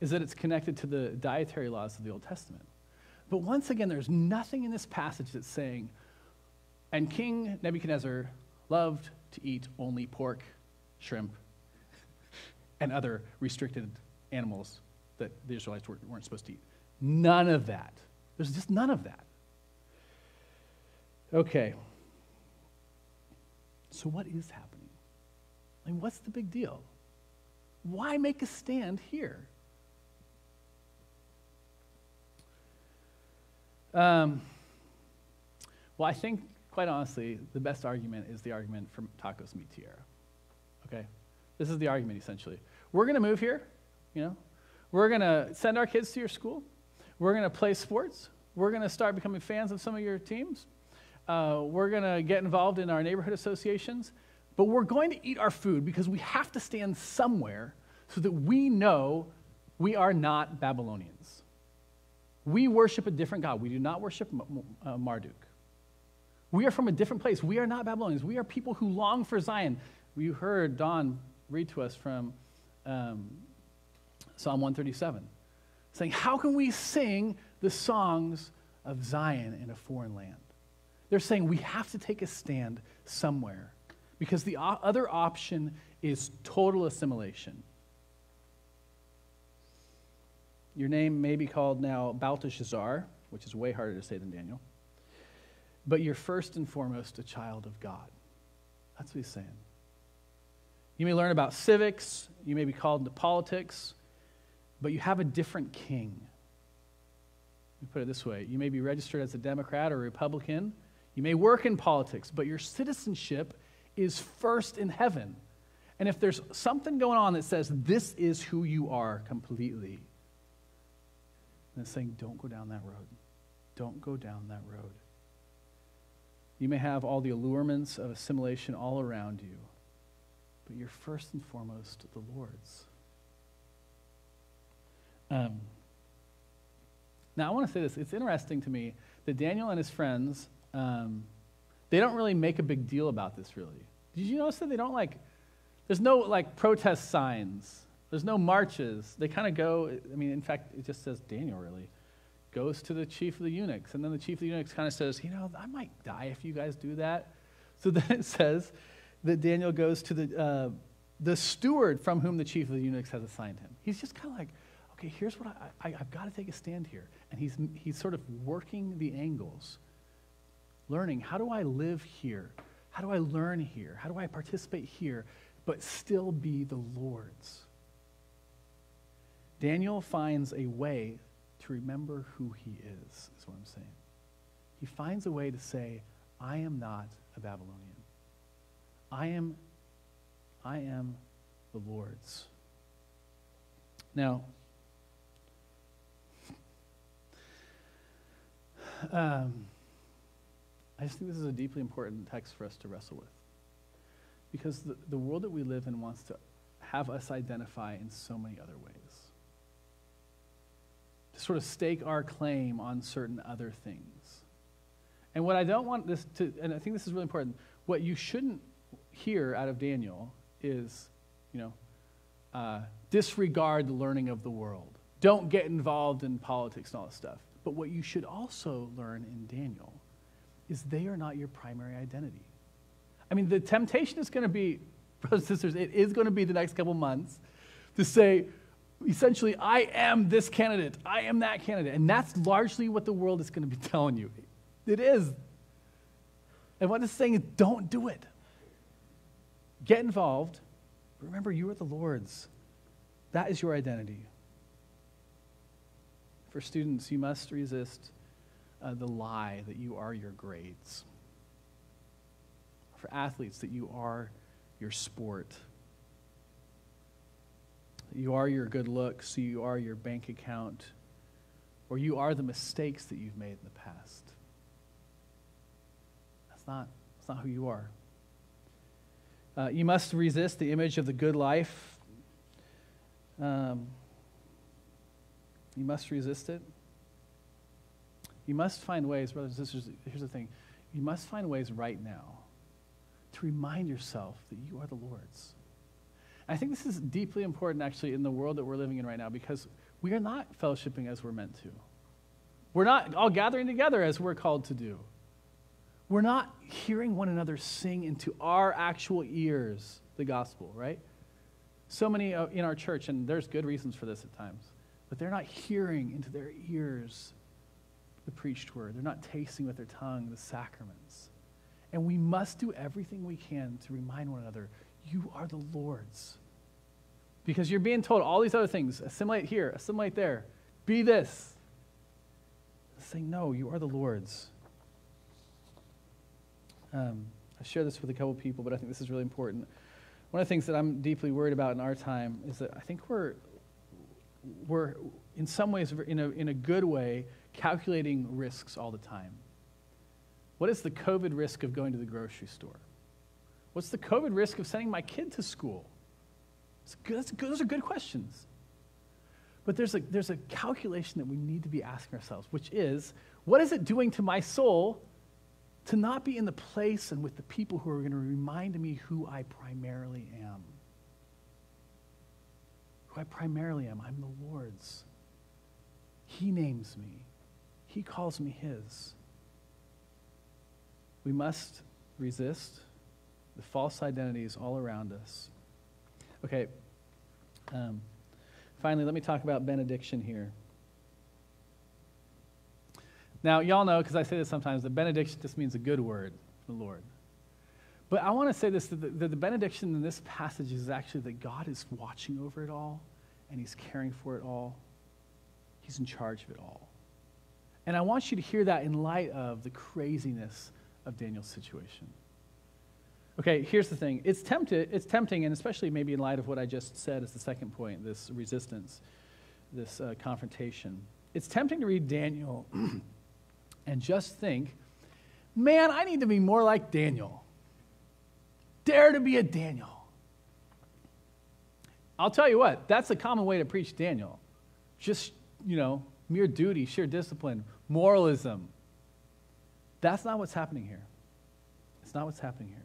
A: is that it's connected to the dietary laws of the Old Testament. But once again, there's nothing in this passage that's saying, and King Nebuchadnezzar loved to eat only pork, shrimp, and other restricted animals that the Israelites weren't supposed to eat. None of that. There's just none of that. Okay. So, what is happening? I mean, what's the big deal? Why make a stand here? Um, well, I think, quite honestly, the best argument is the argument from Tacos Mi Tierra. Okay? This is the argument, essentially. We're going to move here, you know? We're going to send our kids to your school. We're going to play sports. We're going to start becoming fans of some of your teams. Uh, we're going to get involved in our neighborhood associations. But we're going to eat our food because we have to stand somewhere so that we know we are not Babylonians. We worship a different God. We do not worship uh, Marduk. We are from a different place. We are not Babylonians. We are people who long for Zion. You heard Don read to us from um, Psalm 137, saying, How can we sing the songs of Zion in a foreign land? They're saying we have to take a stand somewhere because the other option is total assimilation. Your name may be called now Belteshazzar, which is way harder to say than Daniel, but you're first and foremost a child of God. That's what he's saying. You may learn about civics, you may be called into politics, but you have a different king. Let me put it this way you may be registered as a Democrat or Republican, you may work in politics, but your citizenship is first in heaven. And if there's something going on that says this is who you are completely, then it's saying don't go down that road. Don't go down that road. You may have all the allurements of assimilation all around you, but you're first and foremost the Lord's. Um, now, I want to say this. It's interesting to me that Daniel and his friends, um, they don't really make a big deal about this, really. Did you notice that they don't like, there's no like protest signs, there's no marches. They kind of go, I mean, in fact, it just says Daniel really goes to the chief of the eunuchs. And then the chief of the eunuchs kind of says, you know, I might die if you guys do that. So then it says that Daniel goes to the, uh, the steward from whom the chief of the eunuchs has assigned him. He's just kind of like, okay, here's what I, I, I've got to take a stand here. And he's, he's sort of working the angles, learning how do I live here? How do I learn here? How do I participate here, but still be the Lord's? Daniel finds a way to remember who he is, is what I'm saying. He finds a way to say, I am not a Babylonian. I am, I am the Lord's. Now, um, I just think this is a deeply important text for us to wrestle with. Because the, the world that we live in wants to have us identify in so many other ways. To sort of stake our claim on certain other things. And what I don't want this to, and I think this is really important, what you shouldn't hear out of Daniel is, you know, uh, disregard the learning of the world. Don't get involved in politics and all this stuff. But what you should also learn in Daniel is they are not your primary identity. I mean, the temptation is going to be, brothers and sisters, it is going to be the next couple months to say, essentially, I am this candidate, I am that candidate. And that's largely what the world is going to be telling you. It is. And what it's saying is don't do it. Get involved. Remember, you are the Lord's. That is your identity. For students, you must resist uh, the lie that you are your grades. For athletes, that you are your sport. You are your good looks, you are your bank account, or you are the mistakes that you've made in the past. That's not, that's not who you are. Uh, you must resist the image of the good life. Um, you must resist it. You must find ways, brothers and sisters, here's the thing. You must find ways right now to remind yourself that you are the Lord's. I think this is deeply important, actually, in the world that we're living in right now because we are not fellowshipping as we're meant to. We're not all gathering together as we're called to do. We're not hearing one another sing into our actual ears the gospel, right? So many uh, in our church, and there's good reasons for this at times, but they're not hearing into their ears the preached word. They're not tasting with their tongue the sacraments. And we must do everything we can to remind one another you are the Lord's. Because you're being told all these other things assimilate here, assimilate there, be this. Saying, no, you are the Lord's. Um, I share this with a couple people, but I think this is really important. One of the things that I'm deeply worried about in our time is that I think we're, we're in some ways, in a, in a good way, calculating risks all the time. What is the COVID risk of going to the grocery store? What's the COVID risk of sending my kid to school? Good, good, those are good questions. But there's a, there's a calculation that we need to be asking ourselves, which is what is it doing to my soul to not be in the place and with the people who are going to remind me who I primarily am? I primarily am. I'm the Lord's. He names me, He calls me His. We must resist the false identities all around us. Okay. Um, finally, let me talk about benediction here. Now, y'all know, because I say this sometimes, that benediction just means a good word from the Lord. But I want to say this that the, that the benediction in this passage is actually that God is watching over it all and He's caring for it all. He's in charge of it all. And I want you to hear that in light of the craziness of Daniel's situation. Okay, here's the thing. It's tempted, it's tempting, and especially maybe in light of what I just said as the second point, this resistance, this uh, confrontation. It's tempting to read Daniel and just think, man, I need to be more like Daniel. Dare to be a Daniel. I'll tell you what, that's a common way to preach Daniel. Just, you know, mere duty, sheer discipline, moralism. That's not what's happening here. It's not what's happening here.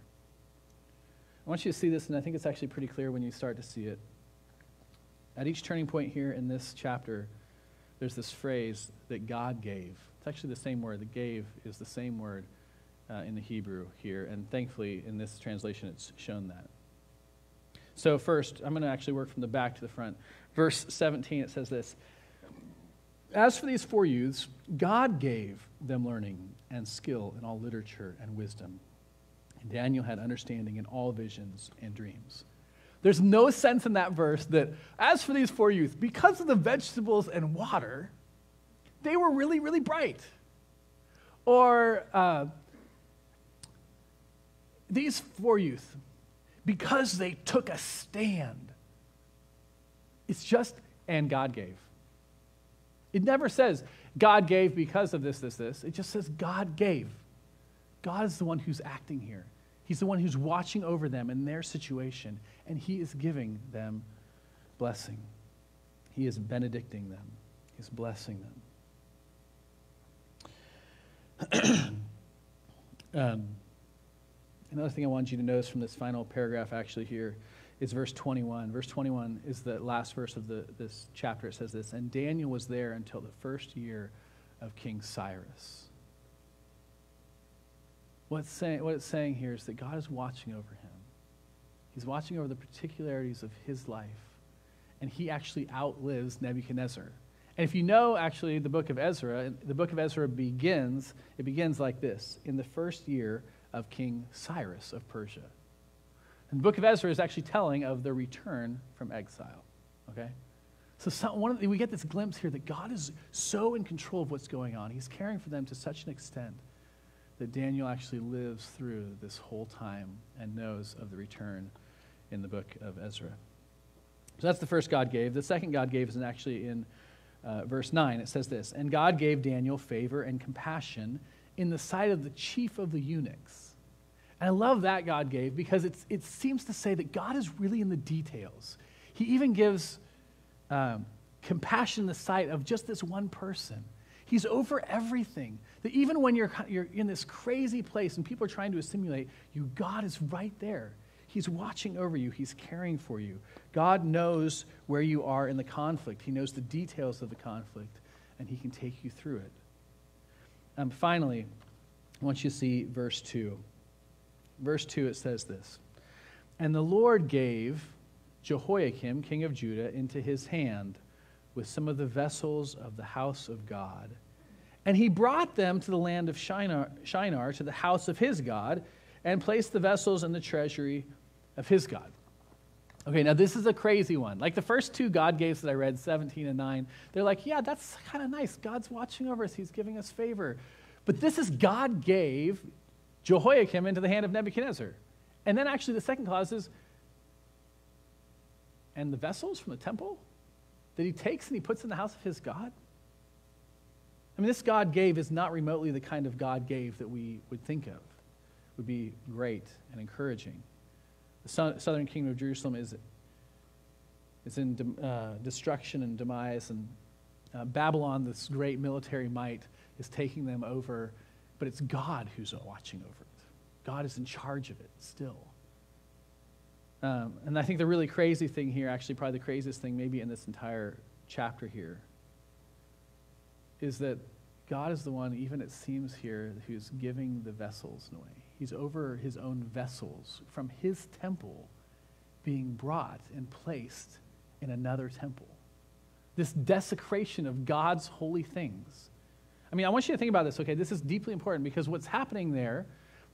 A: I want you to see this, and I think it's actually pretty clear when you start to see it. At each turning point here in this chapter, there's this phrase that God gave. It's actually the same word. The gave is the same word uh, in the Hebrew here, and thankfully in this translation it's shown that. So, first, I'm going to actually work from the back to the front. Verse 17, it says this As for these four youths, God gave them learning and skill in all literature and wisdom. Daniel had understanding in all visions and dreams. There's no sense in that verse that, as for these four youths, because of the vegetables and water, they were really, really bright. Or uh, these four youth, because they took a stand, it's just, and God gave. It never says, God gave because of this, this, this. It just says, God gave. God is the one who's acting here. He's the one who's watching over them in their situation, and He is giving them blessing. He is benedicting them, He's blessing them. um, another thing I want you to notice from this final paragraph, actually, here is verse 21. Verse 21 is the last verse of the, this chapter. It says this And Daniel was there until the first year of King Cyrus. What's saying, what it's saying here is that God is watching over him. He's watching over the particularities of his life. And he actually outlives Nebuchadnezzar. And if you know actually the book of Ezra, the book of Ezra begins, it begins like this in the first year of King Cyrus of Persia. And the book of Ezra is actually telling of the return from exile. Okay? So some, one of the, we get this glimpse here that God is so in control of what's going on. He's caring for them to such an extent that Daniel actually lives through this whole time and knows of the return in the book of Ezra. So that's the first God gave. The second God gave is actually in uh, verse 9. It says this And God gave Daniel favor and compassion in the sight of the chief of the eunuchs. And I love that God gave because it's, it seems to say that God is really in the details. He even gives um, compassion in the sight of just this one person. He's over everything. That even when you're, you're in this crazy place and people are trying to assimilate you, God is right there. He's watching over you, He's caring for you. God knows where you are in the conflict, He knows the details of the conflict, and He can take you through it. Um, finally, I want you to see verse 2. Verse 2, it says this And the Lord gave Jehoiakim, king of Judah, into his hand with some of the vessels of the house of God. And he brought them to the land of Shinar, Shinar, to the house of his God, and placed the vessels in the treasury of his God. Okay, now this is a crazy one. Like the first two God gaves that I read, 17 and 9, they're like, yeah, that's kind of nice. God's watching over us, He's giving us favor. But this is God gave Jehoiakim into the hand of Nebuchadnezzar. And then actually the second clause is, and the vessels from the temple that he takes and he puts in the house of his God? I mean, this God gave is not remotely the kind of God gave that we would think of, would be great and encouraging. The southern kingdom of Jerusalem is, is in uh, destruction and demise, and uh, Babylon, this great military might, is taking them over, but it's God who's watching over it. God is in charge of it still. Um, and I think the really crazy thing here, actually, probably the craziest thing maybe in this entire chapter here, is that God is the one, even it seems here, who's giving the vessels away. He's over his own vessels from his temple being brought and placed in another temple. This desecration of God's holy things. I mean, I want you to think about this, okay? This is deeply important because what's happening there,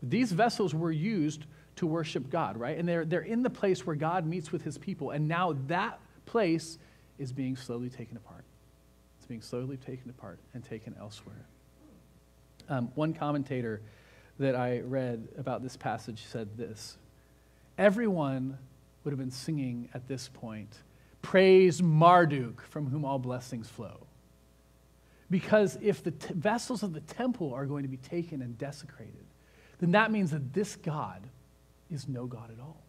A: these vessels were used to worship God, right? And they're, they're in the place where God meets with his people. And now that place is being slowly taken apart. It's being slowly taken apart and taken elsewhere. Um, one commentator that I read about this passage said this Everyone would have been singing at this point, Praise Marduk, from whom all blessings flow. Because if the t- vessels of the temple are going to be taken and desecrated, then that means that this God is no God at all.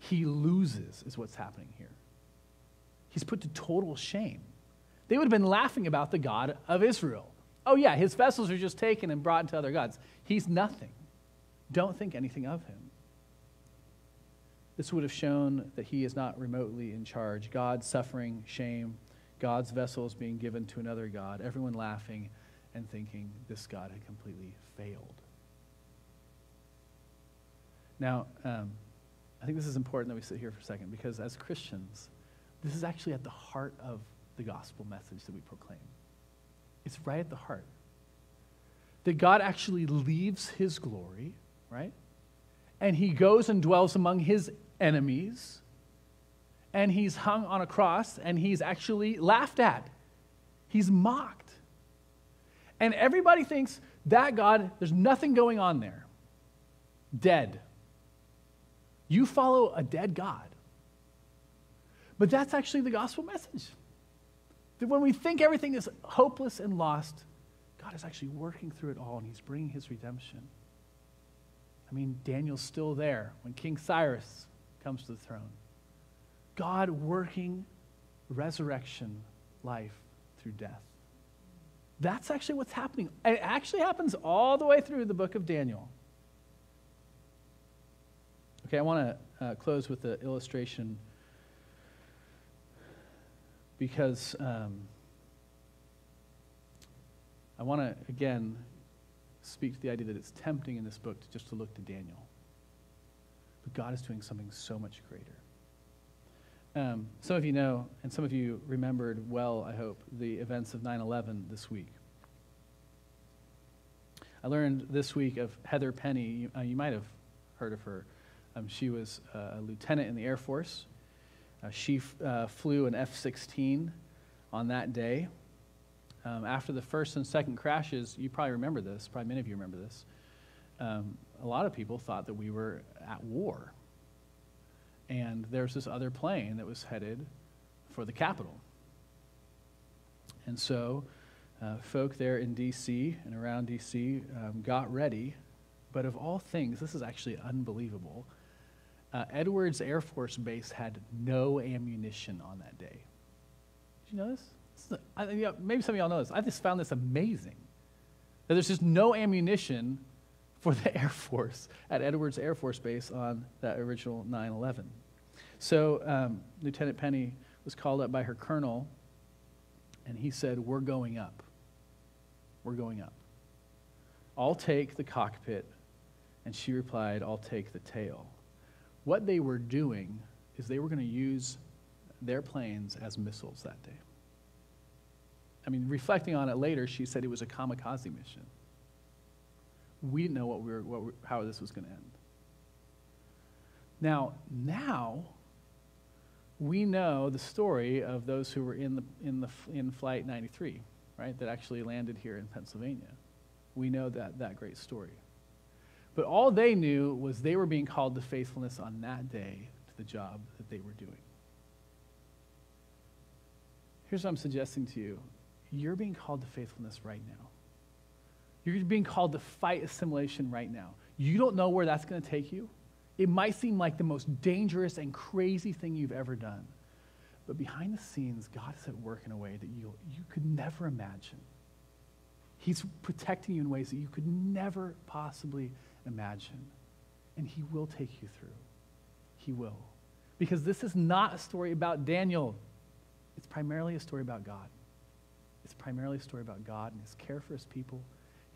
A: He loses, is what's happening here. He's put to total shame. They would have been laughing about the God of Israel. Oh, yeah, his vessels are just taken and brought into other gods. He's nothing. Don't think anything of him. This would have shown that he is not remotely in charge. God suffering shame, God's vessels being given to another God, everyone laughing and thinking this God had completely failed. Now, um, I think this is important that we sit here for a second because as Christians, this is actually at the heart of the gospel message that we proclaim. It's right at the heart. That God actually leaves his glory, right? And he goes and dwells among his enemies. And he's hung on a cross and he's actually laughed at. He's mocked. And everybody thinks that God, there's nothing going on there. Dead. You follow a dead God. But that's actually the gospel message. That when we think everything is hopeless and lost, God is actually working through it all and he's bringing his redemption. I mean, Daniel's still there when King Cyrus comes to the throne. God working resurrection life through death. That's actually what's happening. It actually happens all the way through the book of Daniel. Okay, I want to uh, close with the illustration because um, I want to, again, speak to the idea that it's tempting in this book to just to look to Daniel. But God is doing something so much greater. Um, some of you know, and some of you remembered well, I hope, the events of 9 11 this week. I learned this week of Heather Penney. You, uh, you might have heard of her. Um, she was uh, a lieutenant in the Air Force. Uh, she uh, flew an F 16 on that day. Um, after the first and second crashes, you probably remember this, probably many of you remember this. Um, a lot of people thought that we were at war and there's this other plane that was headed for the capital. And so, uh, folk there in D.C. and around D.C. Um, got ready, but of all things, this is actually unbelievable. Uh, Edwards Air Force Base had no ammunition on that day. Did you know this? this a, I, maybe some of y'all know this. I just found this amazing. That there's just no ammunition for the Air Force at Edwards Air Force Base on that original 9 11. So um, Lieutenant Penney was called up by her colonel, and he said, We're going up. We're going up. I'll take the cockpit. And she replied, I'll take the tail. What they were doing is they were going to use their planes as missiles that day. I mean, reflecting on it later, she said it was a kamikaze mission. We didn't know what we were, what we, how this was going to end. Now, now we know the story of those who were in the in the in flight 93, right? That actually landed here in Pennsylvania. We know that that great story. But all they knew was they were being called to faithfulness on that day to the job that they were doing. Here's what I'm suggesting to you. You're being called to faithfulness right now. You're being called to fight assimilation right now. You don't know where that's going to take you. It might seem like the most dangerous and crazy thing you've ever done. But behind the scenes, God is at work in a way that you, you could never imagine. He's protecting you in ways that you could never possibly imagine. And He will take you through. He will. Because this is not a story about Daniel, it's primarily a story about God. It's primarily a story about God and His care for His people,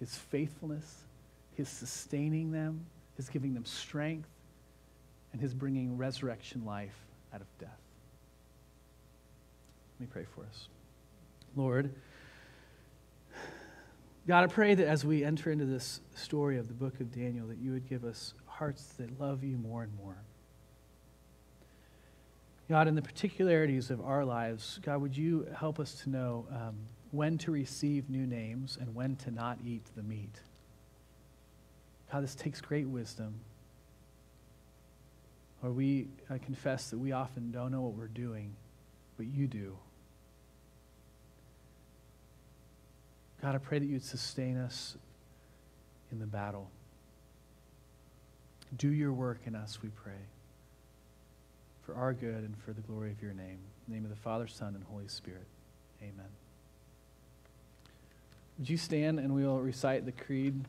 A: His faithfulness, His sustaining them, His giving them strength, and His bringing resurrection life out of death. Let me pray for us. Lord, God, I pray that as we enter into this story of the book of Daniel, that you would give us hearts that love you more and more. God, in the particularities of our lives, God, would you help us to know um, when to receive new names and when to not eat the meat? God, this takes great wisdom. Or we I confess that we often don't know what we're doing, but you do. God, I pray that you'd sustain us in the battle. Do your work in us, we pray, for our good and for the glory of your name. In the name of the Father, Son, and Holy Spirit. Amen. Would you stand and we'll recite the creed?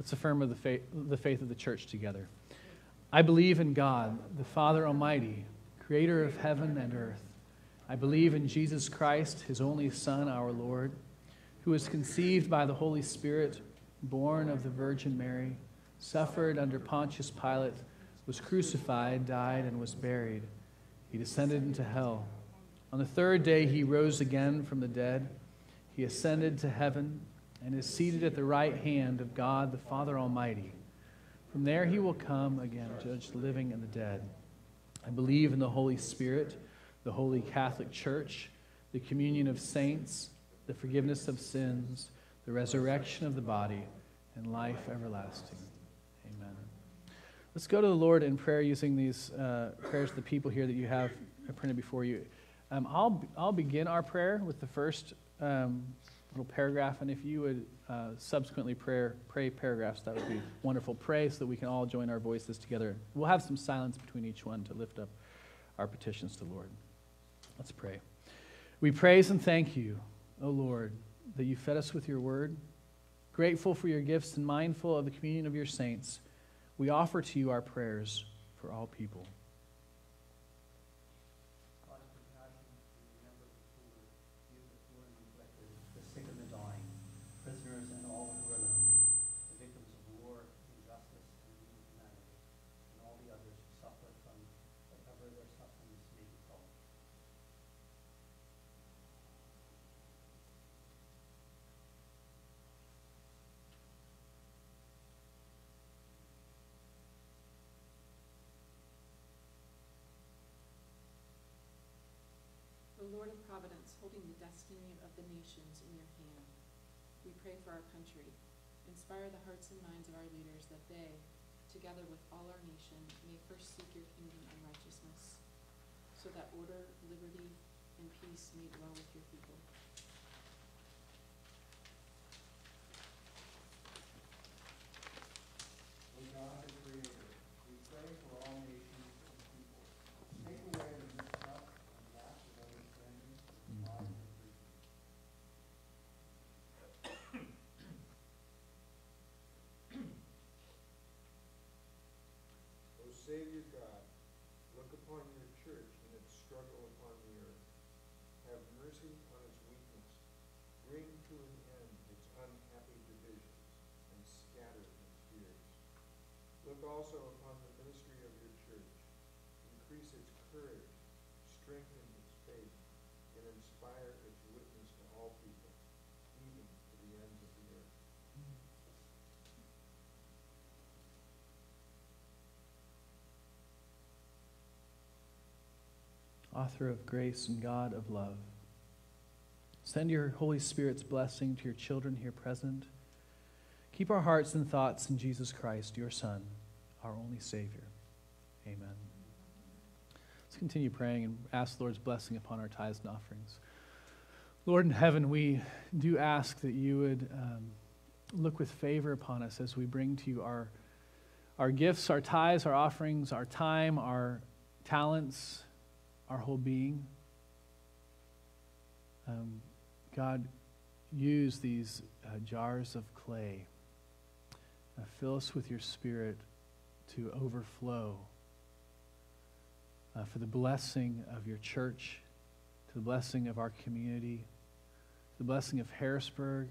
A: Let's affirm the faith, the faith of the church together. I believe in God, the Father Almighty, creator of heaven and earth. I believe in Jesus Christ, his only Son, our Lord, who was conceived by the Holy Spirit, born of the Virgin Mary, suffered under Pontius Pilate, was crucified, died, and was buried. He descended into hell. On the third day, he rose again from the dead. He ascended to heaven and is seated at the right hand of God the Father Almighty. From there he will come again, judge the living and the dead. I believe in the Holy Spirit, the Holy Catholic Church, the communion of saints, the forgiveness of sins, the resurrection of the body, and life everlasting. Let's go to the Lord in prayer using these uh, prayers of the people here that you have printed before you. Um, I'll, I'll begin our prayer with the first um, little paragraph, and if you would uh, subsequently pray, pray paragraphs, that would be wonderful. Pray so that we can all join our voices together. We'll have some silence between each one to lift up our petitions to the Lord. Let's pray. We praise and thank you, O Lord, that you fed us with your word. Grateful for your gifts and mindful of the communion of your saints, we offer to you our prayers for all people.
E: Of the nations in your hand. We pray for our country. Inspire the hearts and minds of our leaders that they, together with all our nation, may first seek your kingdom and righteousness, so that order, liberty, and peace may dwell with your people.
F: O God, the Creator, we pray for all nations and people. Take away the mistrust and lack of understanding, lies and greed. O Savior God, look upon your church in its struggle upon the earth. Have mercy on its weakness. Bring to an end its unhappy divisions and scatter its fears. Look also upon the ministry of your church. Increase its courage, strengthen its faith, and inspire its witness to all people, even to the ends of the earth.
A: Author of grace and God of love. Send your Holy Spirit's blessing to your children here present. Keep our hearts and thoughts in Jesus Christ, your Son, our only Savior. Amen. Let's continue praying and ask the Lord's blessing upon our tithes and offerings. Lord in heaven, we do ask that you would um, look with favor upon us as we bring to you our, our gifts, our tithes, our offerings, our time, our talents, our whole being. Um, God, use these uh, jars of clay. Uh, fill us with your spirit to overflow uh, for the blessing of your church, to the blessing of our community, to the blessing of Harrisburg.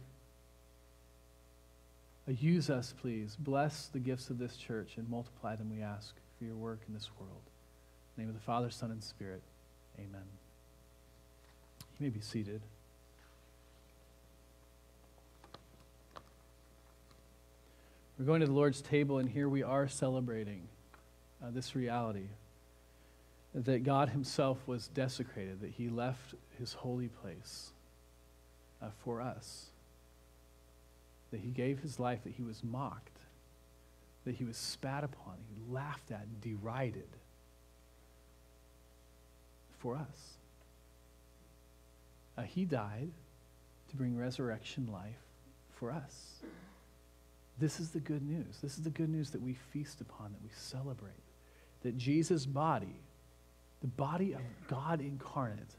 A: Uh, use us, please. Bless the gifts of this church and multiply them, we ask, for your work in this world. In the name of the Father, Son, and Spirit. Amen. You may be seated. We're going to the Lord's table, and here we are celebrating uh, this reality that God Himself was desecrated, that He left His holy place uh, for us, that He gave His life, that He was mocked, that He was spat upon, He laughed at, and derided for us. Uh, he died to bring resurrection life for us. This is the good news. This is the good news that we feast upon, that we celebrate. That Jesus' body, the body of God incarnate,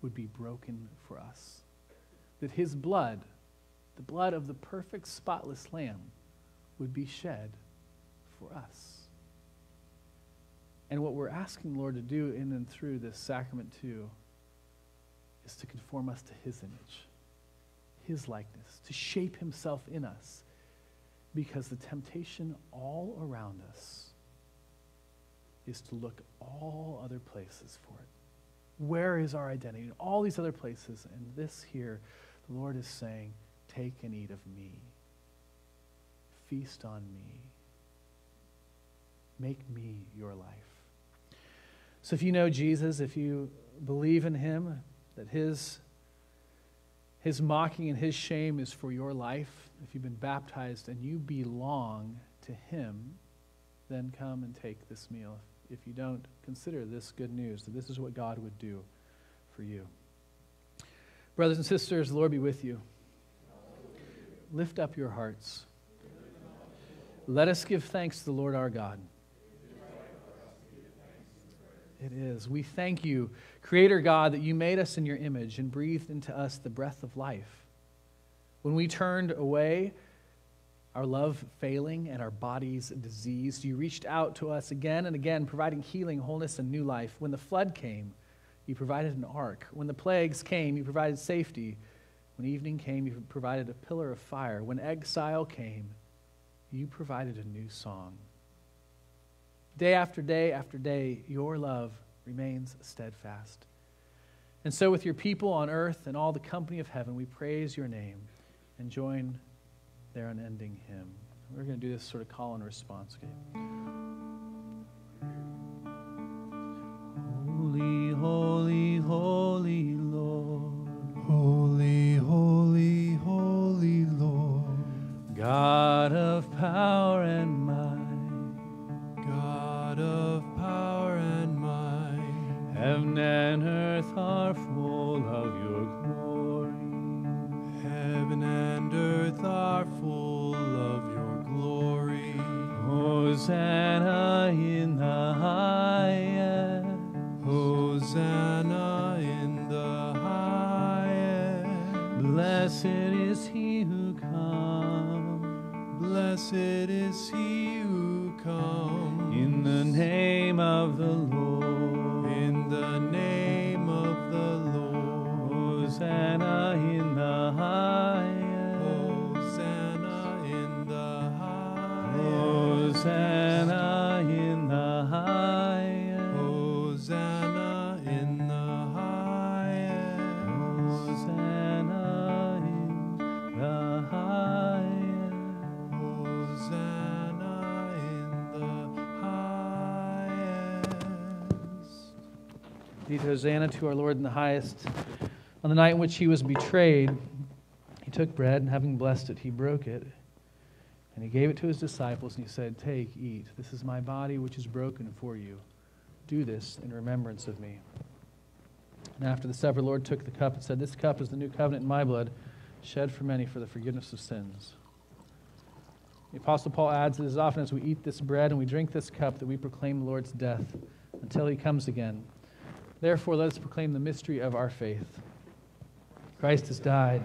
A: would be broken for us. That his blood, the blood of the perfect, spotless Lamb, would be shed for us. And what we're asking the Lord to do in and through this sacrament too is to conform us to his image, his likeness, to shape himself in us. Because the temptation all around us is to look all other places for it. Where is our identity? In all these other places. And this here, the Lord is saying, Take and eat of me. Feast on me. Make me your life. So if you know Jesus, if you believe in him, that his, his mocking and his shame is for your life, if you've been baptized and you belong to him, then come and take this meal. If you don't, consider this good news that this is what God would do for you. Brothers and sisters, the Lord be with you. Lift up your hearts. Let us give thanks to the Lord our God. It is. We thank you, Creator God, that you made us in your image and breathed into us the breath of life. When we turned away, our love failing and our bodies diseased, you reached out to us again and again, providing healing, wholeness, and new life. When the flood came, you provided an ark. When the plagues came, you provided safety. When evening came, you provided a pillar of fire. When exile came, you provided a new song. Day after day after day, your love remains steadfast. And so, with your people on earth and all the company of heaven, we praise your name and join their unending hymn. We're going to do this sort of call and response game.
C: Holy, holy, holy Lord.
F: Holy,
C: holy, holy Lord. God of
B: power and God of power
C: and might. Heaven and earth are full of your glory.
B: Heaven and earth are full of your glory.
C: Hosanna in the highest.
B: Hosanna in the highest.
C: Blessed is he who comes. Blessed is he who comes. In the name
B: of the Lord. In the name of the Lord.
C: Hosanna in the highest.
B: Hosanna in the highest.
A: Hosanna Indeed, Hosanna to our Lord in the highest. On the night in which he was betrayed, he took bread, and having blessed it, he broke it. And he gave it to his disciples, and he said, Take, eat. This is my body, which is broken for you. Do this in remembrance of me. And after the supper, the Lord took the cup and said, This cup is the new covenant in my blood, shed for many for the forgiveness of sins. The Apostle Paul adds as often as we eat this bread and we drink this cup, that we proclaim the Lord's death until he comes again. Therefore, let us proclaim the mystery of our faith. Christ has died,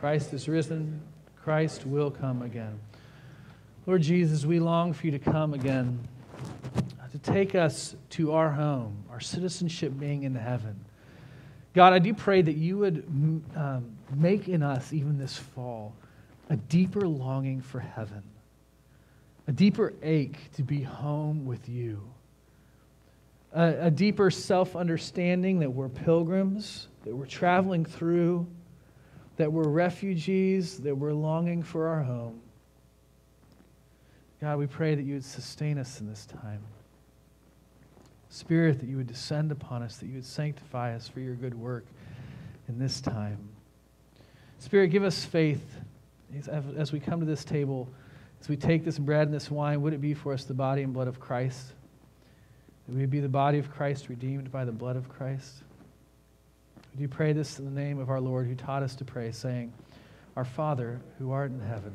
A: Christ is risen, Christ will come again. Lord Jesus, we long for you to come again, to take us to our home, our citizenship being in heaven. God, I do pray that you would um, make in us, even this fall, a deeper longing for heaven, a deeper ache to be home with you, a, a deeper self understanding that we're pilgrims, that we're traveling through, that we're refugees, that we're longing for our home. God, we pray that you would sustain us in this time. Spirit, that you would descend upon us, that you would sanctify us for your good work in this time. Spirit, give us faith as, as we come to this table, as we take this bread and this wine. Would it be for us the body and blood of Christ? That we be the body of Christ redeemed by the blood of Christ? Would you pray this in the name of our Lord who taught us to pray, saying, Our Father, who art in heaven,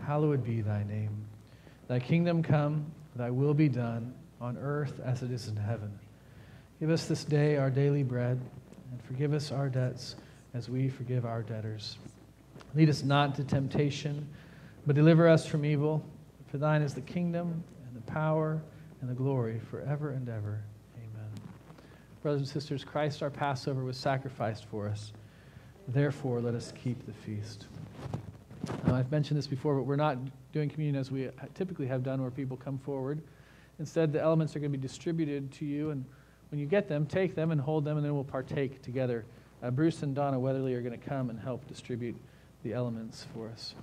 A: hallowed be thy name. Thy kingdom come, thy will be done, on earth as it is in heaven. Give us this day our daily bread, and forgive us our debts as we forgive our debtors. Lead us not into temptation, but deliver us from evil. For thine is the kingdom, and the power, and the glory forever and ever. Amen. Brothers and sisters, Christ our Passover was sacrificed for us. Therefore, let us keep the feast. Now, I've mentioned this before, but we're not doing communion as we typically have done, where people come forward. Instead, the elements are going to be distributed to you, and when you get them, take them and hold them, and then we'll partake together. Uh, Bruce and Donna Weatherly are going to come and help distribute the elements for us.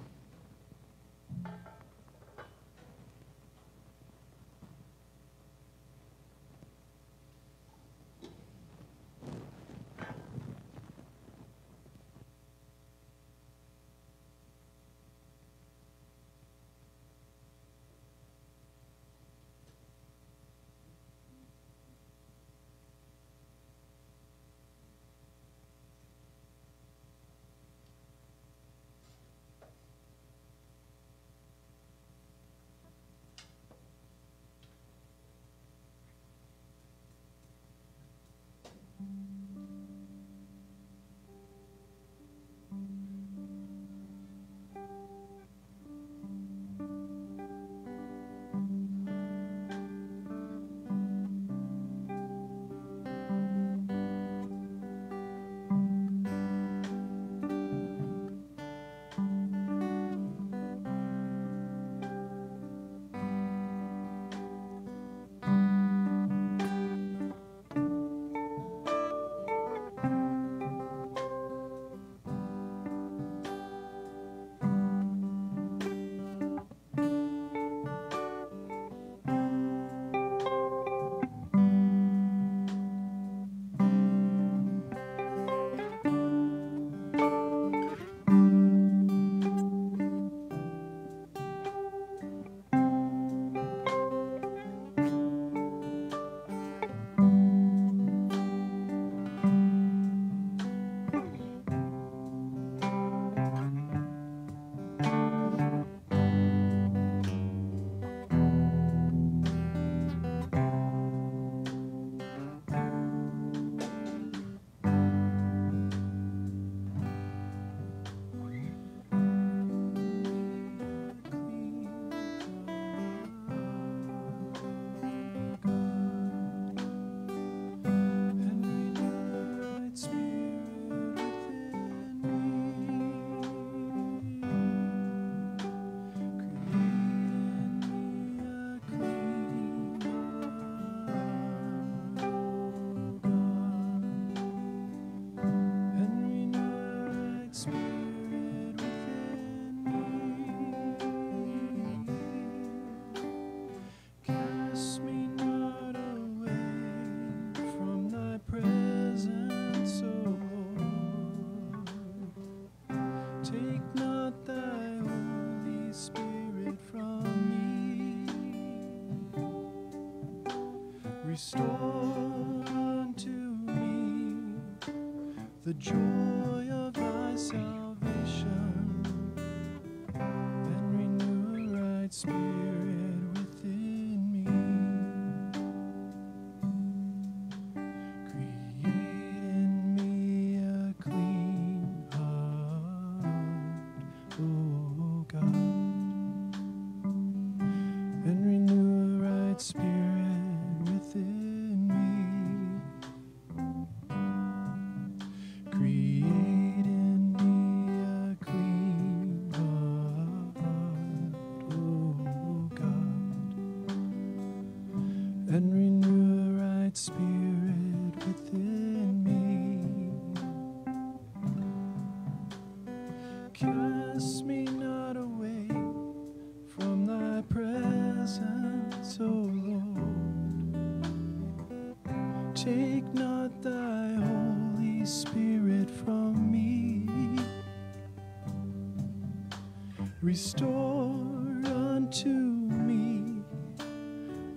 C: Restore unto me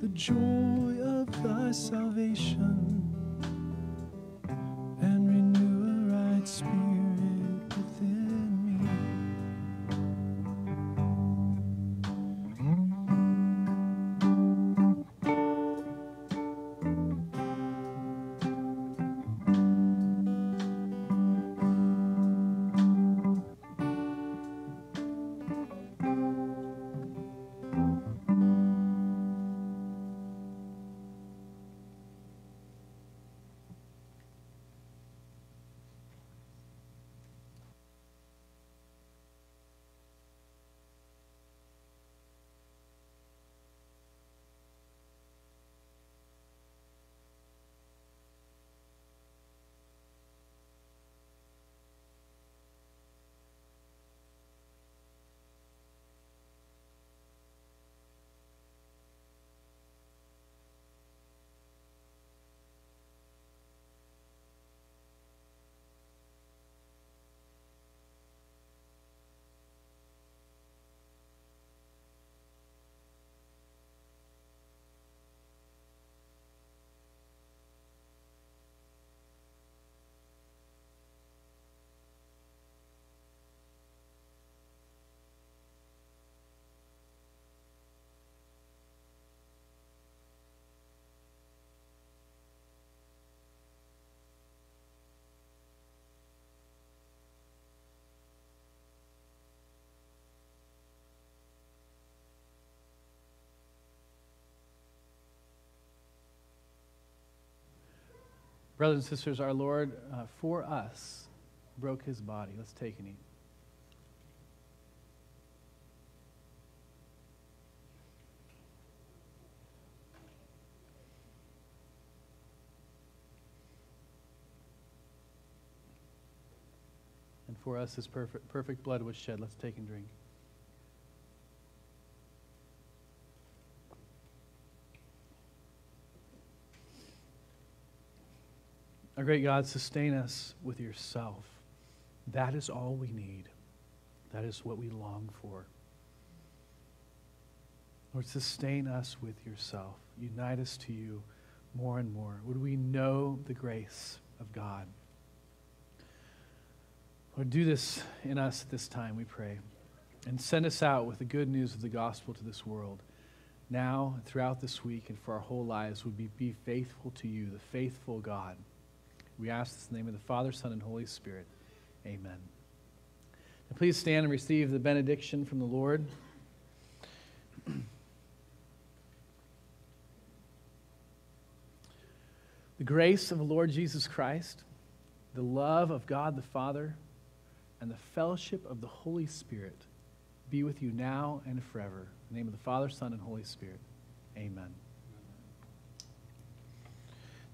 C: the joy of thy salvation
A: Brothers and sisters, our Lord, uh, for us, broke his body. Let's take and eat. And for us, his perfect, perfect blood was shed. Let's take and drink. Our great God, sustain us with yourself. That is all we need. That is what we long for. Lord, sustain us with yourself. Unite us to you more and more. Would we know the grace of God? Lord, do this in us at this time, we pray. And send us out with the good news of the gospel to this world. Now, throughout this week, and for our whole lives, would we be faithful to you, the faithful God. We ask this in the name of the Father, Son, and Holy Spirit. Amen. Now please stand and receive the benediction from the Lord. the grace of the Lord Jesus Christ, the love of God the Father, and the fellowship of the Holy Spirit be with you now and forever. In the name of the Father, Son, and Holy Spirit. Amen.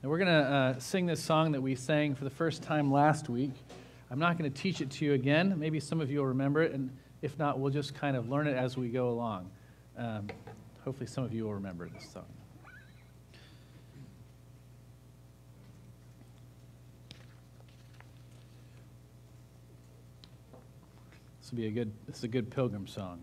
A: Now, we're going to uh, sing this song that we sang for the first time last week. I'm not going to teach it to you again. Maybe some of you will remember it, and if not, we'll just kind of learn it as we go along. Um, hopefully, some of you will remember this song. This will be a good. This is a good pilgrim song.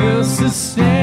C: Will sustain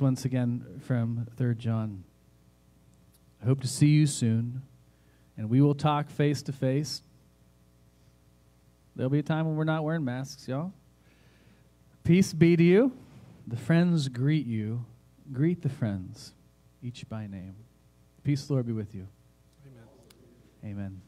A: Once again from 3 John. I hope to see you soon, and we will talk face to face. There'll be a time when we're not wearing masks, y'all. Peace be to you. The friends greet you. Greet the friends, each by name. Peace, Lord, be with you.
B: Amen.
A: Amen.